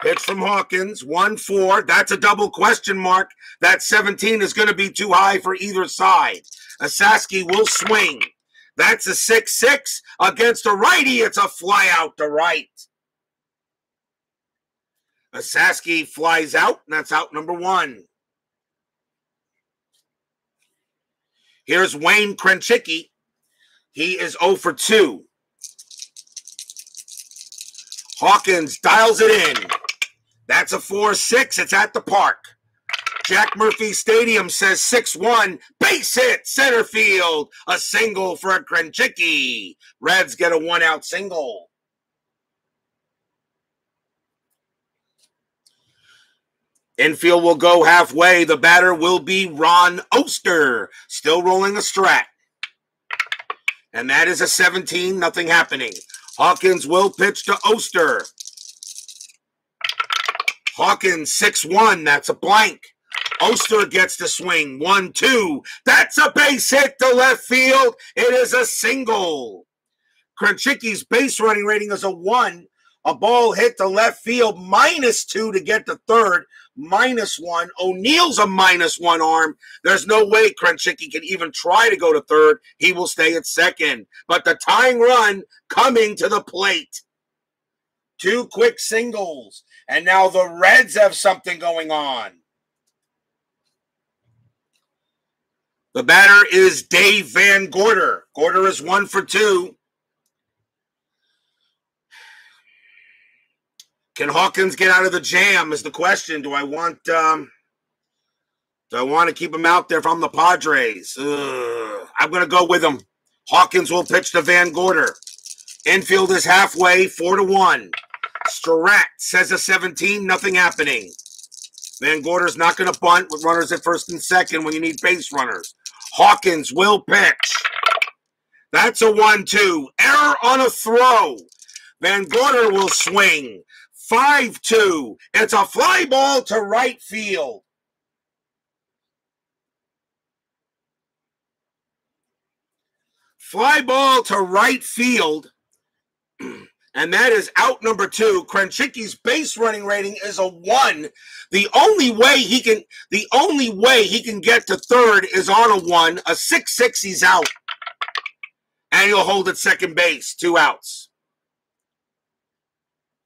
Pitch from Hawkins, 1 4. That's a double question mark. That 17 is going to be too high for either side. Esasky will swing. That's a 6 6 against a righty. It's a fly out to right. Esasky flies out, and that's out number one. Here's Wayne Krenchicki. He is 0 for 2. Hawkins dials it in. That's a 4 6. It's at the park. Jack Murphy Stadium says 6 1. Base hit, center field. A single for a Krenchicki. Reds get a one out single. Infield will go halfway. The batter will be Ron Oester, still rolling a strat. And that is a 17, nothing happening. Hawkins will pitch to Oester. Hawkins 6 1. That's a blank. Oester gets the swing. 1 2. That's a base hit to left field. It is a single. Krenchicki's base running rating is a 1. A ball hit to left field, minus 2 to get to third minus one. O'Neill's a minus one arm. There's no way Krenchicki can even try to go to third. He will stay at second. But the tying run coming to the plate. Two quick singles. And now the Reds have something going on. The batter is Dave Van Gorder. Gorder is one for two. Can Hawkins get out of the jam? Is the question. Do I want um, do I want to keep him out there from the Padres? Ugh. I'm going to go with him. Hawkins will pitch to Van Gorder. Infield is halfway, four to one. Strat says a 17, nothing happening. Van Gorder's not going to bunt with runners at first and second when you need base runners. Hawkins will pitch. That's a one-two. error on a throw. Van Gorder will swing. 5 2. It's a fly ball to right field. Fly ball to right field. And that is out number two. Krenchicki's base running rating is a one. The only way he can the only way he can get to third is on a one. A six six, he's out. And he'll hold at second base, two outs.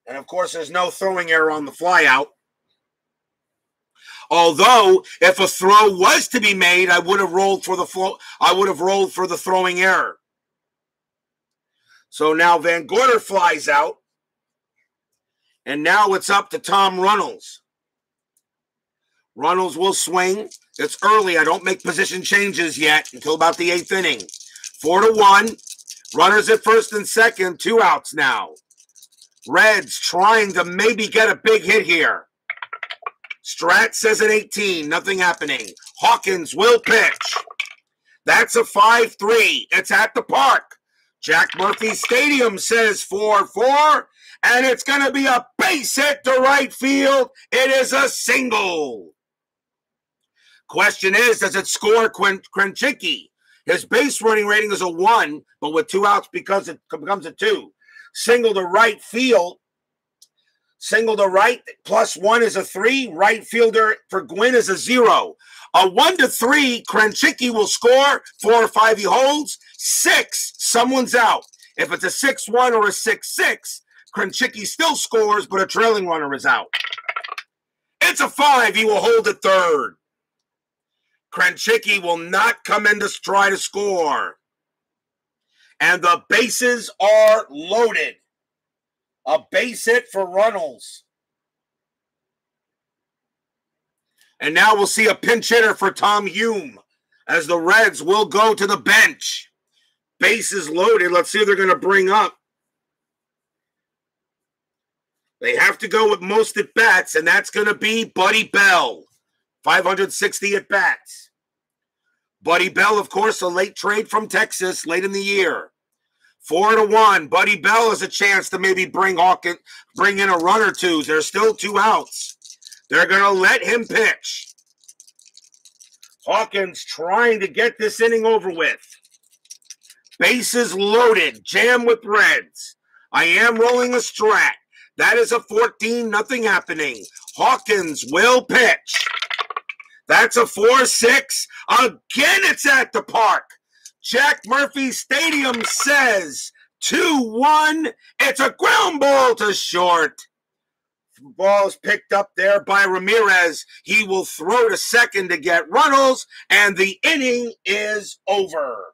And of course, there's no throwing error on the flyout. Although, if a throw was to be made, I would have rolled for the. I would have rolled for the throwing error. So now Van Gorder flies out. And now it's up to Tom Runnells. Runnells will swing. It's early. I don't make position changes yet until about the eighth inning. Four to one. Runners at first and second. Two outs now. Reds trying to maybe get a big hit here. Strat says an 18. Nothing happening. Hawkins will pitch. That's a 5 3. It's at the park. Jack Murphy Stadium says 4 4. And it's going to be a base hit to right field. It is a single. Question is, does it score Quen- Krenchicki? His base running rating is a one, but with two outs because it becomes a two. Single to right field. Single to right plus one is a three. Right fielder for Gwynn is a zero. A one to three, Krenchicki will score. Four or five, he holds. Six, someone's out. If it's a six one or a six six, Krenchicki still scores, but a trailing runner is out. It's a five. He will hold at third. Krenchicki will not come in to try to score and the bases are loaded. A base hit for Runnells. And now we'll see a pinch hitter for Tom Hume as the Reds will go to the bench. Bases loaded. Let's see who they're going to bring up. They have to go with most at bats, and that's going to be Buddy Bell. 560 at bats. Buddy Bell, of course, a late trade from Texas late in the year. Four to one. Buddy Bell has a chance to maybe bring Hawkins, bring in a run or two. There's still two outs. They're going to let him pitch. Hawkins trying to get this inning over with. Bases loaded. Jam with Reds. I am rolling a strat. That is a 14, nothing happening. Hawkins will pitch. That's a 4 6. Again, it's at the park. Jack Murphy Stadium says 2 1. It's a ground ball to short. Ball is picked up there by Ramirez. He will throw to second to get Runnells, and the inning is over.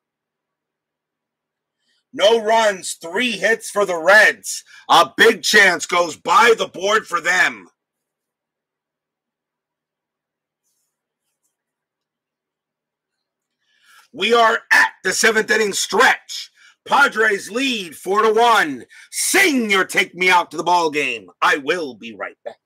No runs, three hits for the Reds. A big chance goes by the board for them. We are at the seventh inning stretch. Padres lead four to one. Sing your take me out to the ball game. I will be right back.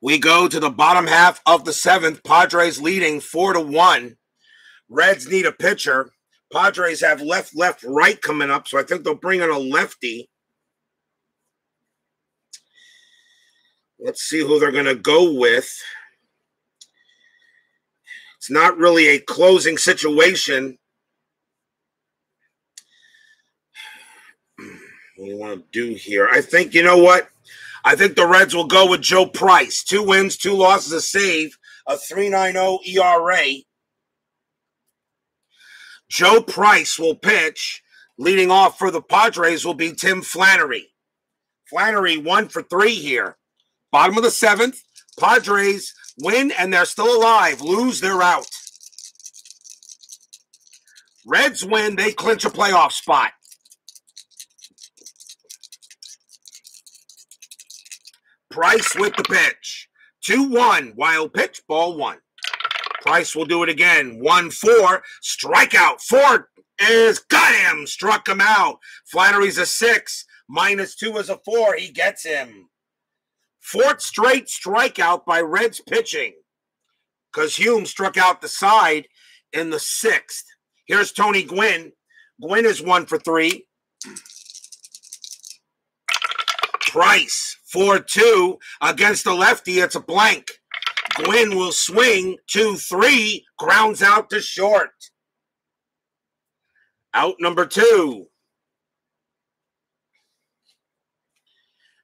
We go to the bottom half of the seventh. Padres leading four to one. Reds need a pitcher. Padres have left, left, right coming up, so I think they'll bring in a lefty. Let's see who they're going to go with. It's not really a closing situation. What do you want to do here? I think, you know what? I think the Reds will go with Joe Price. Two wins, two losses, a save, a 3.90 ERA. Joe Price will pitch. Leading off for the Padres will be Tim Flannery. Flannery one for three here. Bottom of the seventh. Padres win and they're still alive. Lose, they're out. Reds win, they clinch a playoff spot. Price with the pitch. 2 1, wild pitch, ball one. Price will do it again. 1 4, strikeout. Four is got him, struck him out. Flannery's a six, minus two is a four. He gets him. Fourth straight strikeout by Reds pitching because Hume struck out the side in the sixth. Here's Tony Gwynn. Gwynn is one for three. Price, 4 2 against the lefty. It's a blank. Gwynn will swing 2 3, grounds out to short. Out number two.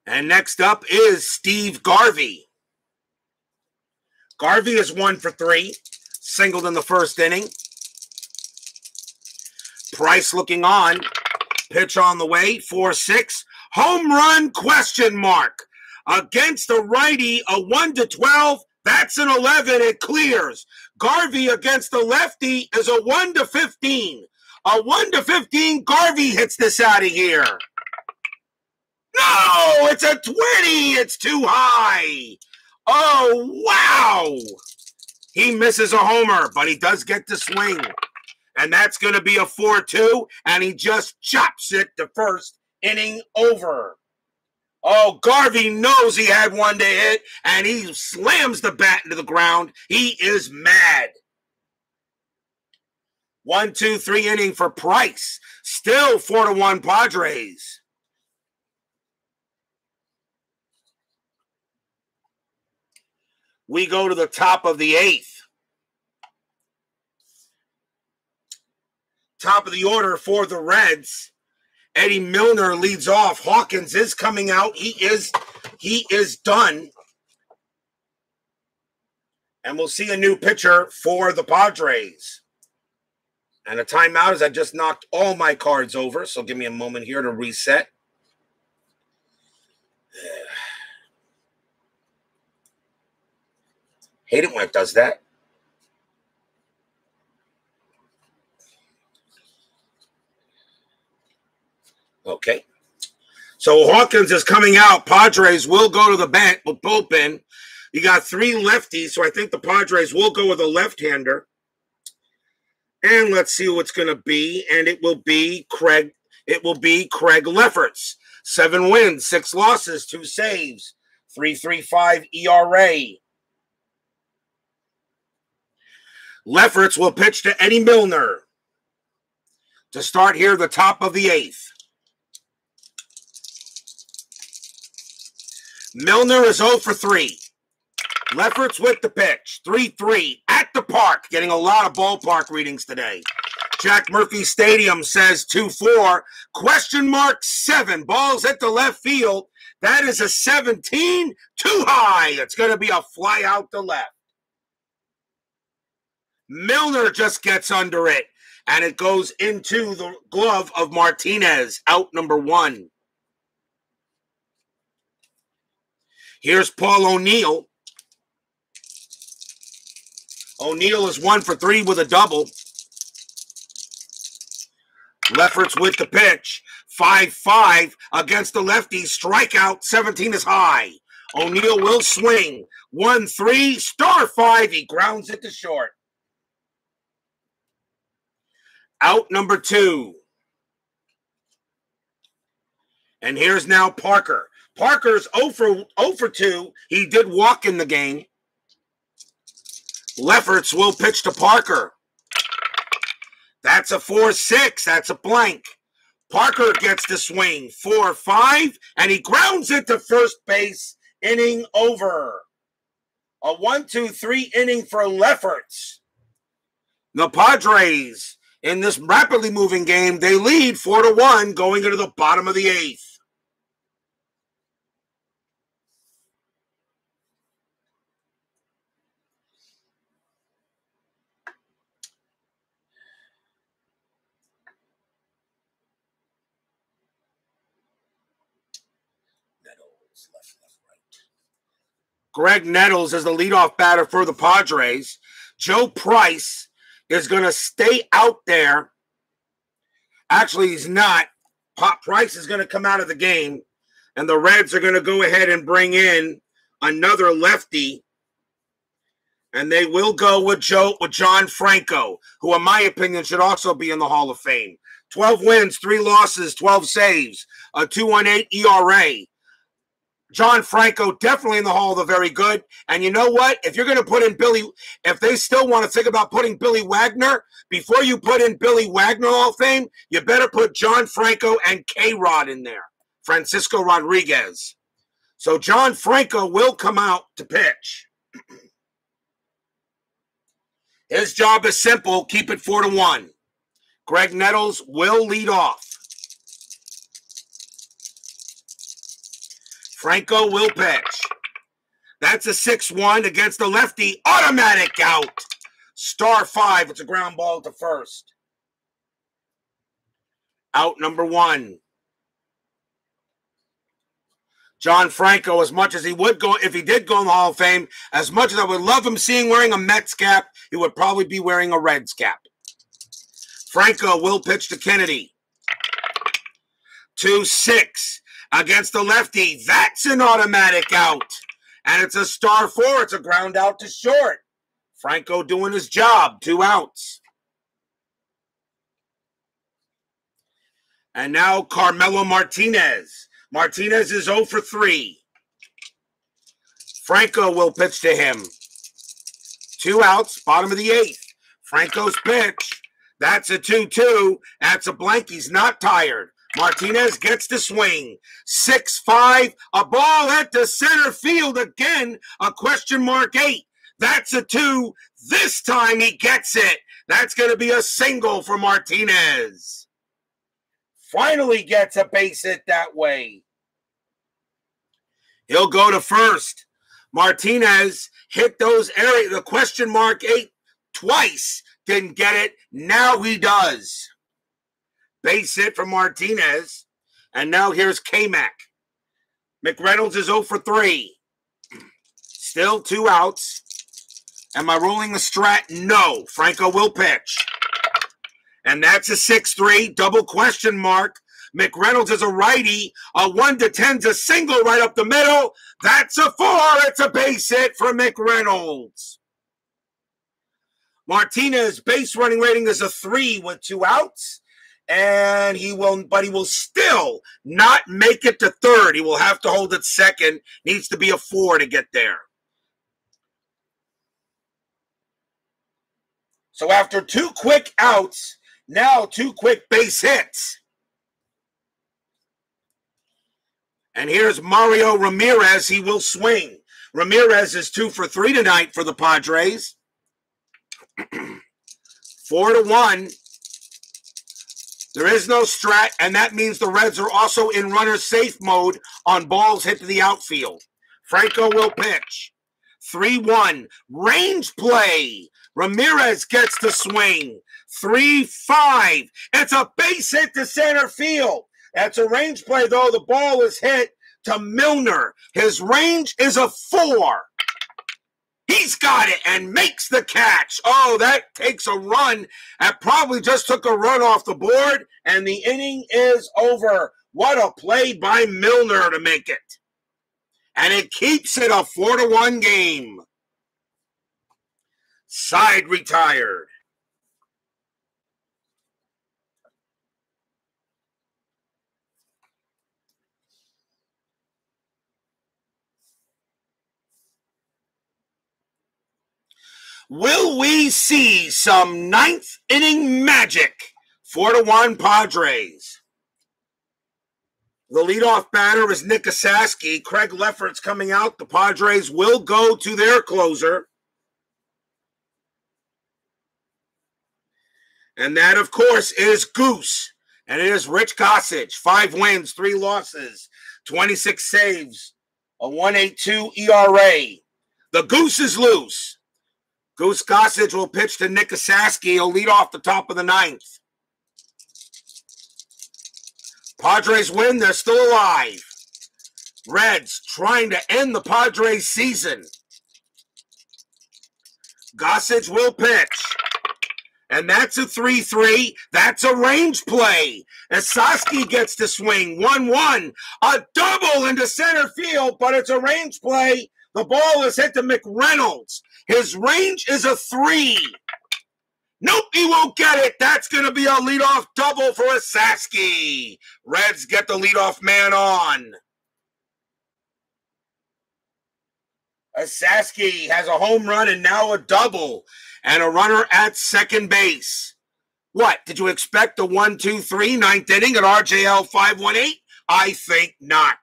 And next up is Steve Garvey. Garvey is one for three, singled in the first inning. Price looking on. Pitch on the way, 4 6. Home run question mark. Against the righty, a 1 to 12. That's an 11. It clears. Garvey against the lefty is a 1 to 15. A 1 to 15. Garvey hits this out of here. No, it's a 20. It's too high. Oh, wow. He misses a homer, but he does get the swing. And that's going to be a 4 2. And he just chops it to first inning over. Oh, Garvey knows he had one to hit, and he slams the bat into the ground. He is mad. One, two, three inning for Price. Still four to one Padres. We go to the top of the eighth. Top of the order for the Reds. Eddie Milner leads off. Hawkins is coming out. He is he is done. And we'll see a new pitcher for the Padres. And a timeout as I just knocked all my cards over. So give me a moment here to reset. Hate it when it does that. Okay. So Hawkins is coming out. Padres will go to the bench with bullpen. You got three lefties, so I think the Padres will go with a left-hander. And let's see what's going to be. And it will be Craig. It will be Craig Lefferts. Seven wins, six losses, two saves, three three five ERA. Lefferts will pitch to Eddie Milner to start here, the top of the eighth. Milner is 0 for 3. Lefferts with the pitch. 3 3 at the park. Getting a lot of ballpark readings today. Jack Murphy Stadium says 2 4. Question mark 7. Balls at the left field. That is a 17. Too high. It's going to be a fly out the left. Milner just gets under it, and it goes into the glove of Martinez, out number one. Here's Paul O'Neill. O'Neill is one for three with a double. Lefferts with the pitch. 5 5 against the lefty. Strikeout 17 is high. O'Neill will swing. 1 3, star 5. He grounds it to short. Out number two. And here's now Parker. Parker's 0 for, 0 for 2. He did walk in the game. Lefferts will pitch to Parker. That's a 4 6. That's a blank. Parker gets the swing. 4 5. And he grounds it to first base. Inning over. A 1 2 3 inning for Lefferts. The Padres, in this rapidly moving game, they lead 4 to 1 going into the bottom of the eighth. Graig Nettles is the leadoff batter for the Padres. Joe Price is going to stay out there. Actually, he's not. Pop Price is going to come out of the game, and the Reds are going to go ahead and bring in another lefty, and they will go with Joe with John Franco, who, in my opinion, should also be in the Hall of Fame. 12 wins, three losses, 12 saves, a 2.18 ERA. John Franco definitely in the Hall of the Very Good. And you know what? If you're going to put in Billy, if they still want to think about putting Billy Wagner, before you put in Billy Wagner Hall of Fame, you better put John Franco and K Rod in there, Francisco Rodriguez. So John Franco will come out to pitch. His job is simple keep it four to one. Graig Nettles will lead off. Franco will pitch. That's a 6 1 against the lefty. Automatic out. Star five. It's a ground ball to first. Out number one. John Franco, as much as he would go, if he did go in the Hall of Fame, as much as I would love him seeing wearing a Mets cap, he would probably be wearing a Reds cap. Franco will pitch to Kennedy. 2 6 against the lefty. That's an automatic out. And it's a star four. It's a ground out to short. Franco doing his job. Two outs. And now Carmelo Martinez. Martinez is 0 for 3. Franco will pitch to him. Two outs, bottom of the eighth. Franco's pitch. That's a 2 2. That's a blank. He's not tired. Martinez gets the swing. 6 5. A ball at the center field again. A question mark 8. That's a 2. This time he gets it. That's going to be a single for Martinez. Finally gets a base hit that way. He'll go to first. Martinez hit those area, the question mark 8 twice. Didn't get it. Now he does. Base hit from Martinez. And now here's K-Mac. McReynolds is 0 for 3. Still two outs. Am I rolling the strat? No. Franco will pitch. And that's a 6 3, double question mark. McReynolds is a righty. A 1 to 10's a single right up the middle. That's a 4. It's a base hit for McReynolds. Martinez base running rating is a 3 with two outs and he will, but he will still not make it to third. He will have to hold it second. Needs to be a four to get there. So after two quick outs, now two quick base hits. And here's Mario Ramirez. He will swing. Ramirez is two for three tonight for the Padres. (clears throat) Four to one. There is no strat, and that means the Reds are also in runner safe mode on balls hit to the outfield. Franco will pitch. 3 1. Range play. Ramirez gets the swing. 3 5. It's a base hit to center field. That's a range play, though. The ball is hit to Milner. His range is a 4. He's got it and makes the catch. Oh, that takes a run. That probably just took a run off the board, and the inning is over. What a play by Milner to make it. And it keeps it a 4 to 1 game. Side retired. Will we see some ninth inning magic? Four to one Padres. The leadoff batter is Nick Esasky. Craig Lefferts coming out. The Padres will go to their closer. And that, of course, is Goose. And it is Rich Gossage. Five wins, three losses, 26 saves, a 182 ERA. The Goose is loose. Goose Gossage will pitch to Nick Esasky. He'll lead off the top of the ninth. Padres win. They're still alive. Reds trying to end the Padres season. Gossage will pitch. And that's a 3 3. That's a range play. Esasky gets to swing 1 1. A double into center field, but it's a range play. The ball is hit to McReynolds. His range is a 3. Nope, he won't get it. That's going to be a leadoff double for Esasky. Reds get the leadoff man on. Sasky has a home run and now a double and a runner at second base. What? Did you expect the one, two, three, ninth inning at RJL 518? I think not.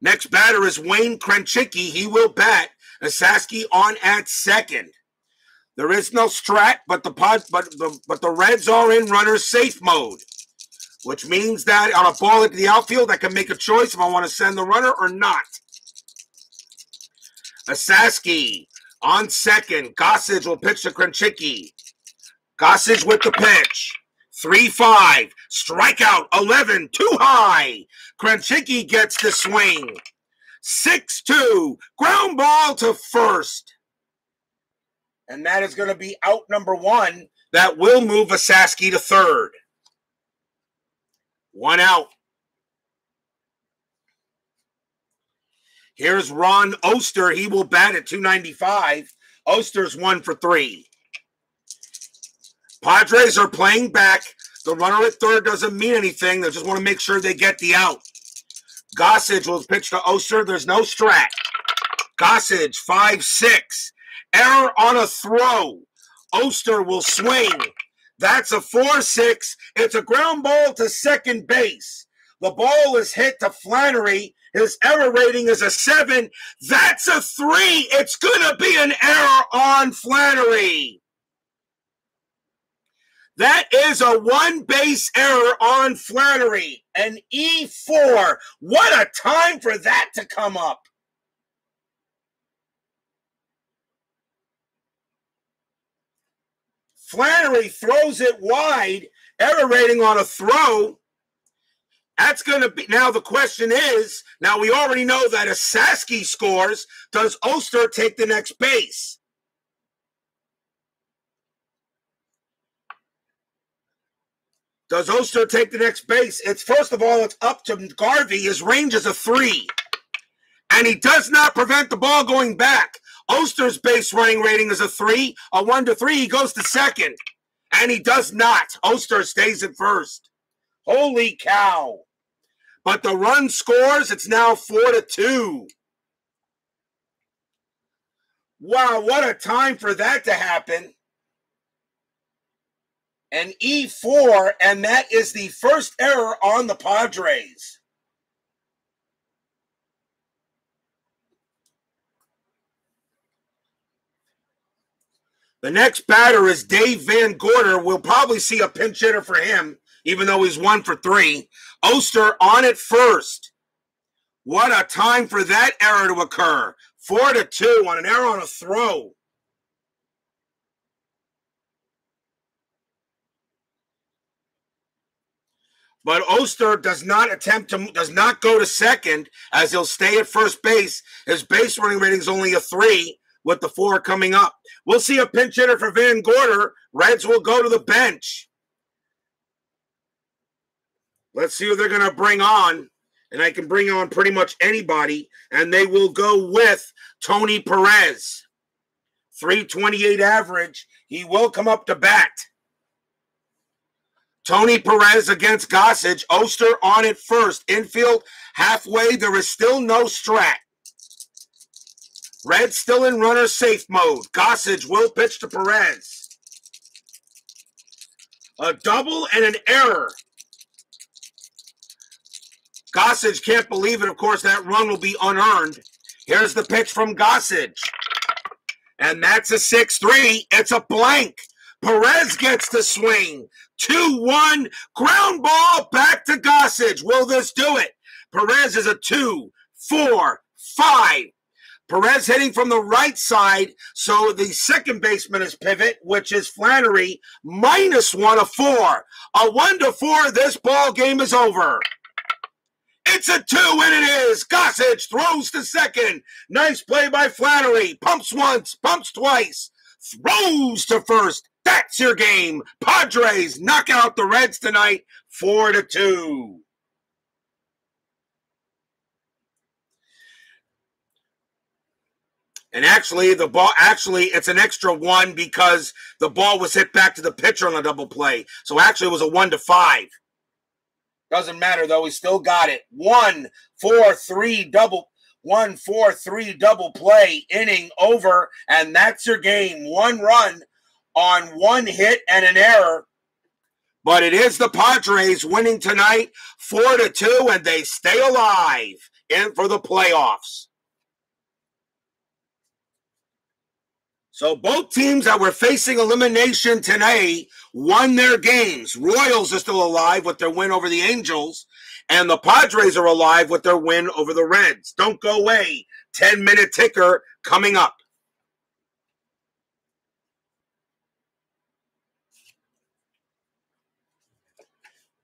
Next batter is Wayne Krenchicki. He will bat. Sasky on at second. There is no strat, but the pod, but the but the Reds are in runner safe mode, which means that on a ball into the outfield, I can make a choice if I want to send the runner or not. Sasky on second. Gossage will pitch to Krenchicki. Gossage with the pitch. 3 5. Strikeout 11. Too high. Krenchicki gets the swing. 6 2. Ground ball to first. And that is going to be out number one. That will move Esasky to third. One out. Here's Ron Oester. He will bat at 295. Oester's one for three. Padres are playing back. The runner at third doesn't mean anything. They just want to make sure they get the out. Gossage will pitch to Oester. There's no strat. Gossage, 5 6. Error on a throw. Oester will swing. That's a 4 6. It's a ground ball to second base. The ball is hit to Flannery. His error rating is a seven. That's a three. It's going to be an error on Flannery. That is a one base error on Flannery. An E4. What a time for that to come up. Flannery throws it wide, error rating on a throw that's going to be now. The question is now we already know that if Sasky scores, does Oester take the next base? Does Oester take the next base? It's first of all, it's up to Garvey. His range is a three, and he does not prevent the ball going back. Oester's base running rating is a three, a one to three. He goes to second, and he does not. Oester stays at first. Holy cow! But the run scores, it's now four to two. Wow, what a time for that to happen. An E4, and that is the first error on the Padres. The next batter is Dave Van Gorder. We'll probably see a pinch hitter for him even though he's one for three. Oester on it first. What a time for that error to occur. Four to two on an error on a throw. But Oester does not attempt to does not go to second as he'll stay at first base. His base running rating is only a three with the four coming up. We'll see a pinch hitter for Van Gorder. Reds will go to the bench. Let's see who they're going to bring on. And I can bring on pretty much anybody. And they will go with Tony Perez. 328 average. He will come up to bat. Tony Perez against Gossage. Oester on it first. Infield halfway. There is still no strat. Red still in runner safe mode. Gossage will pitch to Perez. A double and an error. Gossage can't believe it. Of course, that run will be unearned. Here's the pitch from Gossage. And that's a 6 3. It's a blank. Perez gets the swing. 2 1. Ground ball back to Gossage. Will this do it? Perez is a 2 4 5. Perez hitting from the right side. So the second baseman is pivot, which is Flannery, minus one of four. A one to four. This ball game is over. It's a two, and it is. Gossage throws to second. Nice play by Flannery. Pumps once, pumps twice, throws to first. That's your game. Padres knock out the Reds tonight, four to two. And actually, the ball actually it's an extra one because the ball was hit back to the pitcher on a double play. So actually, it was a one to five. Doesn't matter though. He still got it. One, four, three, double. One, four, three, double play, inning over, and that's your game. One run on one hit and an error. But it is the Padres winning tonight, four to two, and they stay alive in for the playoffs. So both teams that were facing elimination today won their games. Royals are still alive with their win over the Angels, and the Padres are alive with their win over the Reds. Don't go away. 10 minute ticker coming up.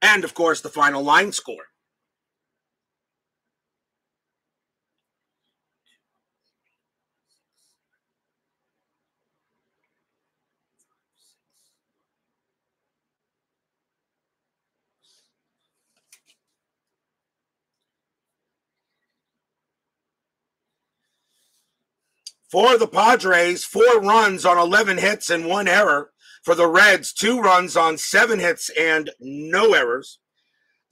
And of course, the final line score. For the Padres, four runs on 11 hits and one error. For the Reds, two runs on seven hits and no errors.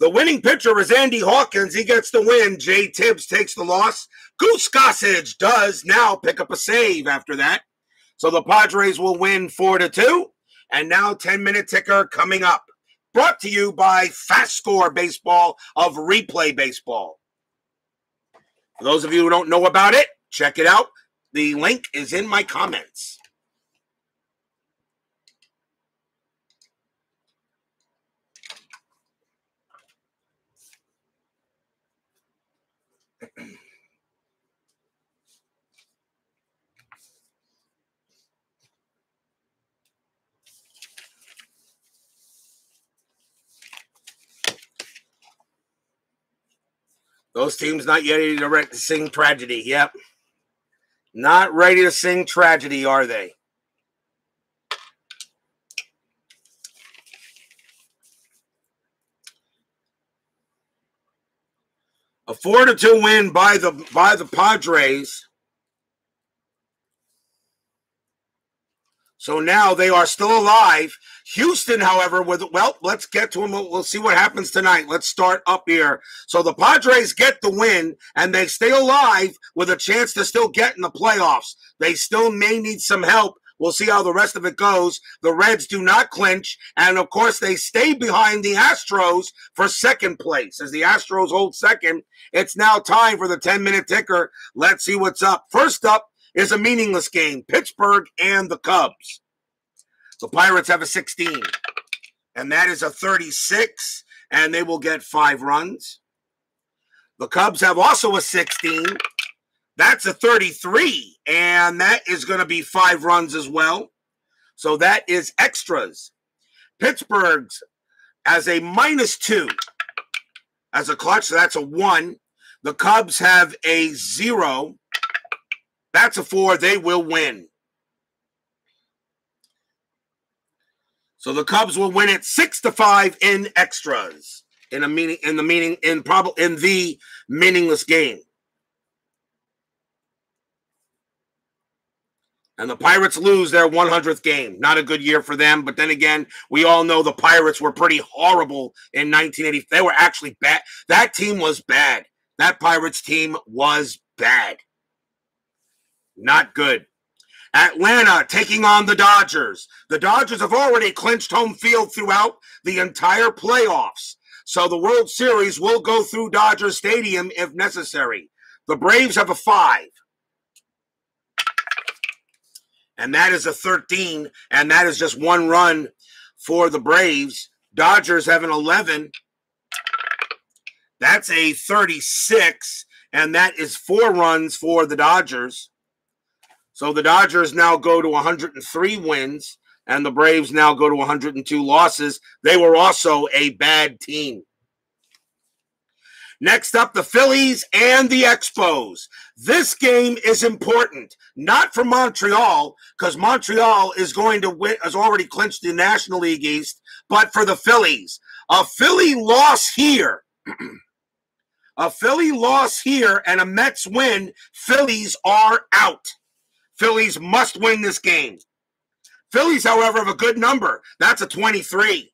The winning pitcher is Andy Hawkins. He gets the win. Jay Tibbs takes the loss. Goose Gossage does now pick up a save after that. So the Padres will win four to two. And now 10 minute ticker coming up. Brought to you by Fast Score Baseball of Replay Baseball. For those of you who don't know about it, check it out. The link is in my comments. Those teams not yet ready to sing tragedy. Yep. Not ready to sing tragedy, are they? A four to two win by the by the Padres. So now they are still alive. Houston, however, with well, let's get to them. We'll, we'll, see what happens tonight. Let's start up here. So the Padres get the win and they stay alive with a chance to still get in the playoffs. They still may need some help. We'll see how the rest of it goes. The Reds do not clinch, and of course they stay behind the Astros for second place. As the Astros hold second, it's now time for the 10-minute ticker. Let's see what's up. First up is a meaningless game. Pittsburgh and the Cubs. The Pirates have a 16, and that is a 36, and they will get five runs. The Cubs have also a 16. That's a 33, and that is going to be five runs as well. So that is extras. Pittsburgh's as a minus two as a clutch, so that's a one. The Cubs have a zero. That's a four. They will win. So the Cubs will win it six to five in extras in a meaning in the meaning in probably in the meaningless game. And the Pirates lose their 100th game. Not a good year for them. But then again, we all know the Pirates were pretty horrible in 1980. They were actually bad. That team was bad. That Pirates team was bad. Not good. Atlanta taking on the Dodgers. The Dodgers have already clinched home field throughout the entire playoffs. So the World Series will go through Dodger Stadium if necessary. The Braves have a five. And that is a 13. And that is just one run for the Braves. Dodgers have an 11. That's a 36. And that is four runs for the Dodgers. So the Dodgers now go to 103 wins, and the Braves now go to 102 losses. They were also a bad team. Next up, the Phillies and the Expos. This game is important, not for Montreal, because Montreal is going to win, has already clinched the National League East, but for the Phillies. A Philly loss here. (clears throat) a Philly loss here and a Mets win. Phillies are out. Phillies must win this game. Phillies, however, have a good number. That's a 23.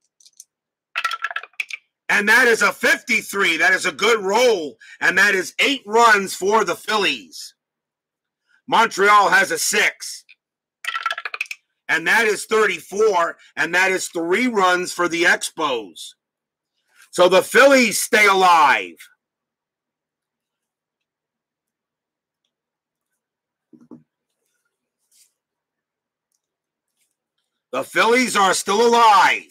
And that is a 53. That is a good roll. And that is eight runs for the Phillies. Montreal has a six. And that is 34. And that is three runs for the Expos. So the Phillies stay alive. The Phillies are still alive.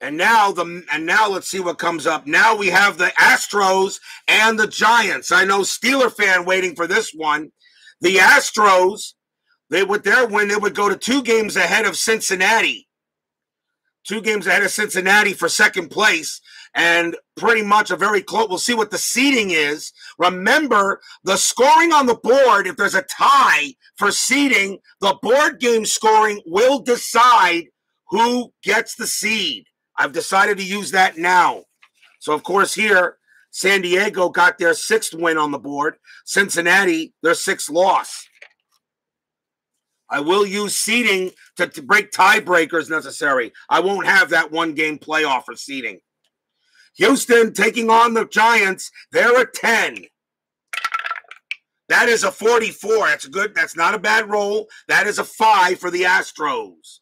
And now the and now let's see what comes up. Now we have the Astros and the Giants. I know Steeler fan waiting for this one. The Astros, they with their win, they would go to two games ahead of Cincinnati. Two games ahead of Cincinnati for second place, and pretty much a very close. We'll see what the seeding is. Remember the scoring on the board. If there's a tie for seeding, the board game scoring will decide who gets the seed. I've decided to use that now. So, of course, here, San Diego got their sixth win on the board. Cincinnati, their sixth loss. I will use seeding to, to break tiebreakers necessary. I won't have that one game playoff for seeding. Houston taking on the Giants. They're a 10. That is a 44. That's good, that's not a bad roll. That is a five for the Astros.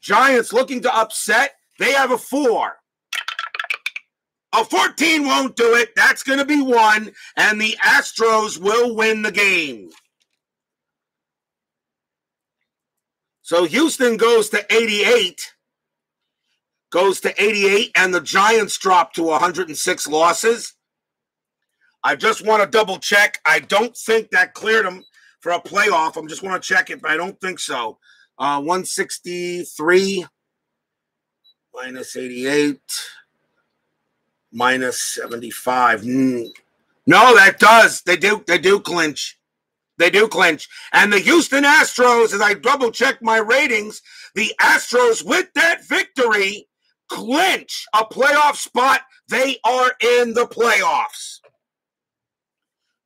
Giants looking to upset. They have a four. A 14 won't do it. That's going to be one. And the Astros will win the game. So Houston goes to 88. Goes to 88. And the Giants drop to 106 losses. I just want to double check. I don't think that cleared them for a playoff. I'm just want to check it, but I don't think so. Uh, 163 minus 88 minus 75 mm. no that does they do they do clinch they do clinch and the houston astros as i double check my ratings the astros with that victory clinch a playoff spot they are in the playoffs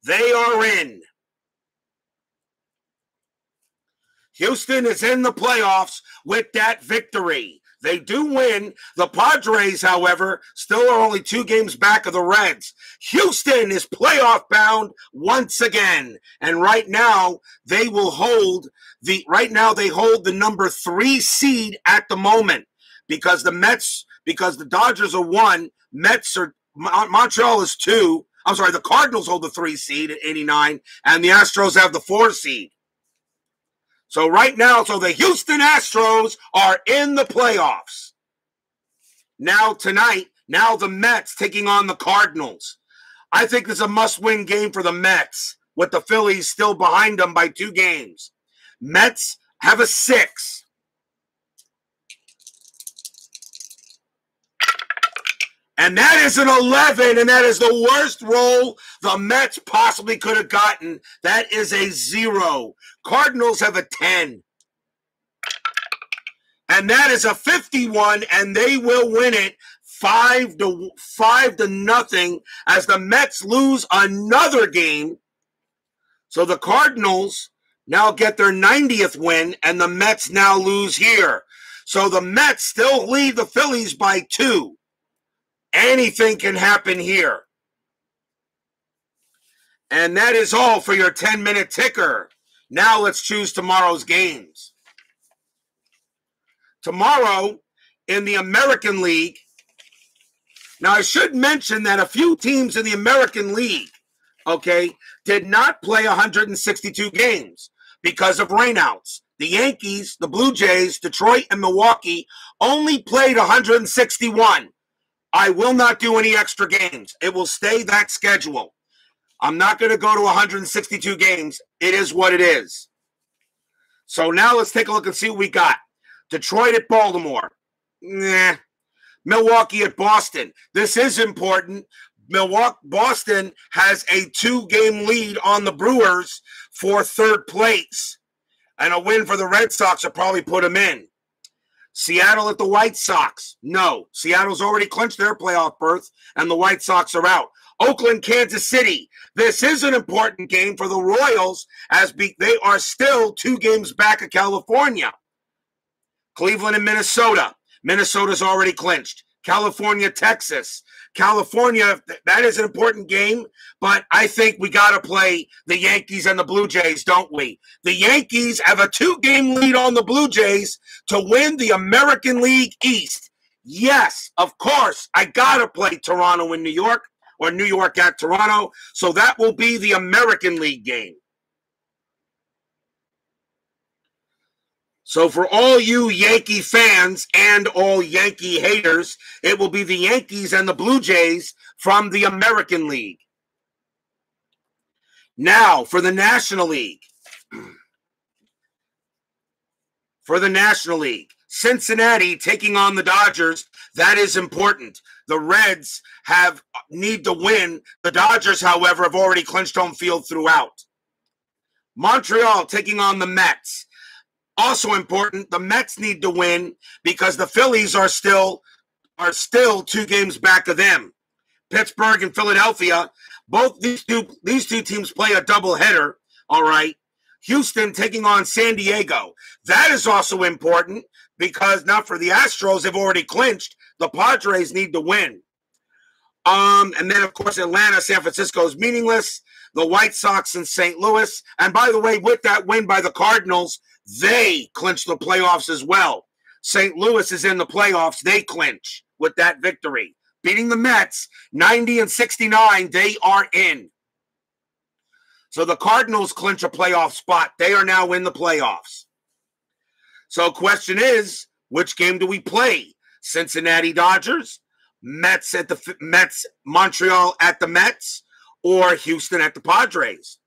they are in Houston is in the playoffs with that victory. They do win. The Padres, however, still are only two games back of the Reds. Houston is playoff bound once again. And right now, they will hold the right now they hold the number three seed at the moment because the Mets, because the Dodgers are one, Mets are Montreal is two. I'm sorry, the Cardinals hold the three seed at 89, and the Astros have the four seed. So right now, so the Houston Astros are in the playoffs. Now tonight, now the Mets taking on the Cardinals. I think this is a must-win game for the Mets with the Phillies still behind them by two games. Mets have a six. And that is an 11, and that is the worst roll the Mets possibly could have gotten. That is a zero. Cardinals have a 10. And that is a 51, and they will win it five to five to nothing as the Mets lose another game. So the Cardinals now get their 90th win, and the Mets now lose here. So the Mets still lead the Phillies by two. Anything can happen here. And that is all for your 10 minute ticker. Now let's choose tomorrow's games. Tomorrow in the American League. Now, I should mention that a few teams in the American League, okay, did not play 162 games because of rainouts. The Yankees, the Blue Jays, Detroit, and Milwaukee only played 161. I will not do any extra games. It will stay that schedule. I'm not going to go to 162 games. It is what it is. So now let's take a look and see what we got. Detroit at Baltimore. Nah. Milwaukee at Boston. This is important. Milwaukee Boston has a two game lead on the Brewers for third place. And a win for the Red Sox will probably put them in. Seattle at the White Sox. No, Seattle's already clinched their playoff berth, and the White Sox are out. Oakland, Kansas City. This is an important game for the Royals as be, they are still two games back of California. Cleveland and Minnesota. Minnesota's already clinched. California, Texas. California, that is an important game, but I think we got to play the Yankees and the Blue Jays, don't we? The Yankees have a two game lead on the Blue Jays to win the American League East. Yes, of course, I got to play Toronto in New York or New York at Toronto. So that will be the American League game. So for all you Yankee fans and all Yankee haters, it will be the Yankees and the Blue Jays from the American League. Now for the National League. (clears throat) For the National League, Cincinnati taking on the Dodgers. That is important. The Reds have uh, need to win. The Dodgers, however, have already clinched home field throughout. Montreal taking on the Mets. Also important, the Mets need to win because the Phillies are still are still two games back of them. Pittsburgh and Philadelphia, both these two these two teams play a doubleheader. All right. Houston taking on San Diego. That is also important because now for the Astros, they've already clinched. The Padres need to win. Um, and then of course Atlanta, San Francisco is meaningless. The White Sox and St. Louis. And by the way, with that win by the Cardinals, they clinch the playoffs as well. St. Louis is in the playoffs. They clinch with that victory. Beating the Mets 90 and 69, they are in. So the Cardinals clinch a playoff spot. They are now in the playoffs. So question is, which game do we play? Cincinnati Dodgers, Mets at the Mets, Montreal at the Mets, or Houston at the Padres?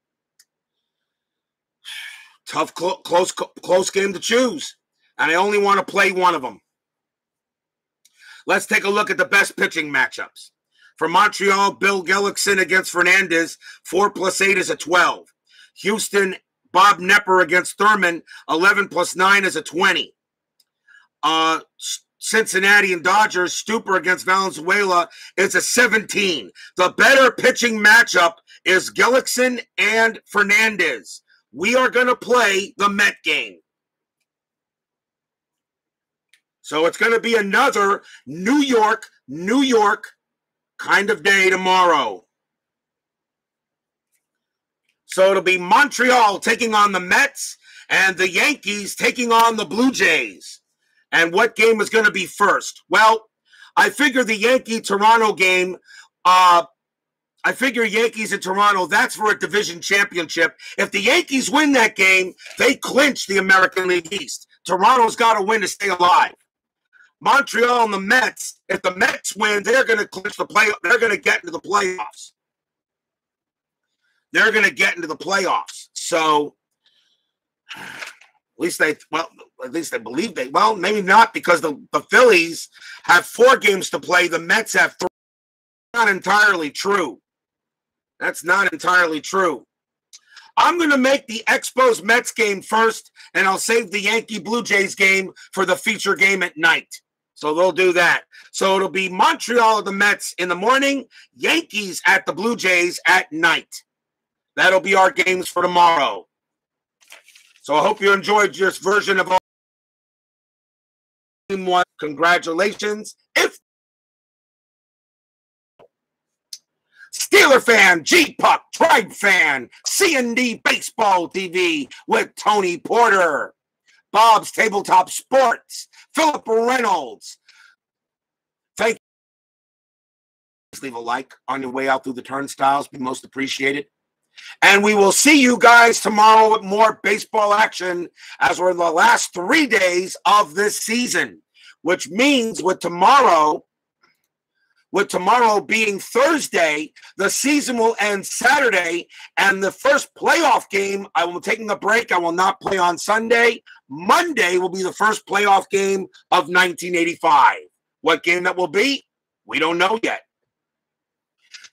(sighs) Tough, close, close game to choose. And I only want to play one of them. Let's take a look at the best pitching matchups. For Montreal, Bill Gullickson against Fernandez, 4 plus 8 is a 12. Houston, Bob Knepper against Thurmond, 11 plus 9 is a 20. Uh, Cincinnati and Dodgers, Stuper against Valenzuela is a 17. The better pitching matchup is Gullickson and Fernandez we are going to play the Met game. So it's going to be another New York, New York kind of day tomorrow. So it'll be Montreal taking on the Mets and the Yankees taking on the Blue Jays. And what game is going to be first? Well, I figure the Yankee Toronto game uh, I figure Yankees in Toronto, that's for a division championship. If the Yankees win that game, they clinch the American League East. Toronto's got to win to stay alive. Montreal and the Mets, if the Mets win, they're going to clinch the play. They're going to get into the playoffs. They're going to get into the playoffs. So, at least they, well, at least they believe they, well, maybe not because the, the Phillies have four games to play. The Mets have three. Not entirely true. That's not entirely true. I'm going to make the Expos Mets game first, and I'll save the Yankee Blue Jays game for the feature game at night. So they'll do that. So it'll be Montreal at the Mets in the morning, Yankees at the Blue Jays at night. That'll be our games for tomorrow. So I hope you enjoyed this version of all. Congratulations. If Steeler fan, G Puck, Tribe fan, C&D Baseball TV with Tony Porter, Bob's Tabletop Sports, Philip Reynolds. Thank you. Please leave a like on your way out through the turnstiles, be most appreciated. And we will see you guys tomorrow with more baseball action as we're in the last three days of this season, which means with tomorrow, with tomorrow being Thursday, the season will end Saturday. And the first playoff game, I will be taking a break. I will not play on Sunday. Monday will be the first playoff game of 1985. What game that will be, we don't know yet.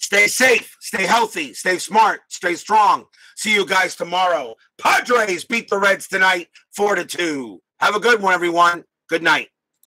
Stay safe, stay healthy, stay smart, stay strong. See you guys tomorrow. Padres beat the Reds tonight, four to two. Have a good one, everyone. Good night.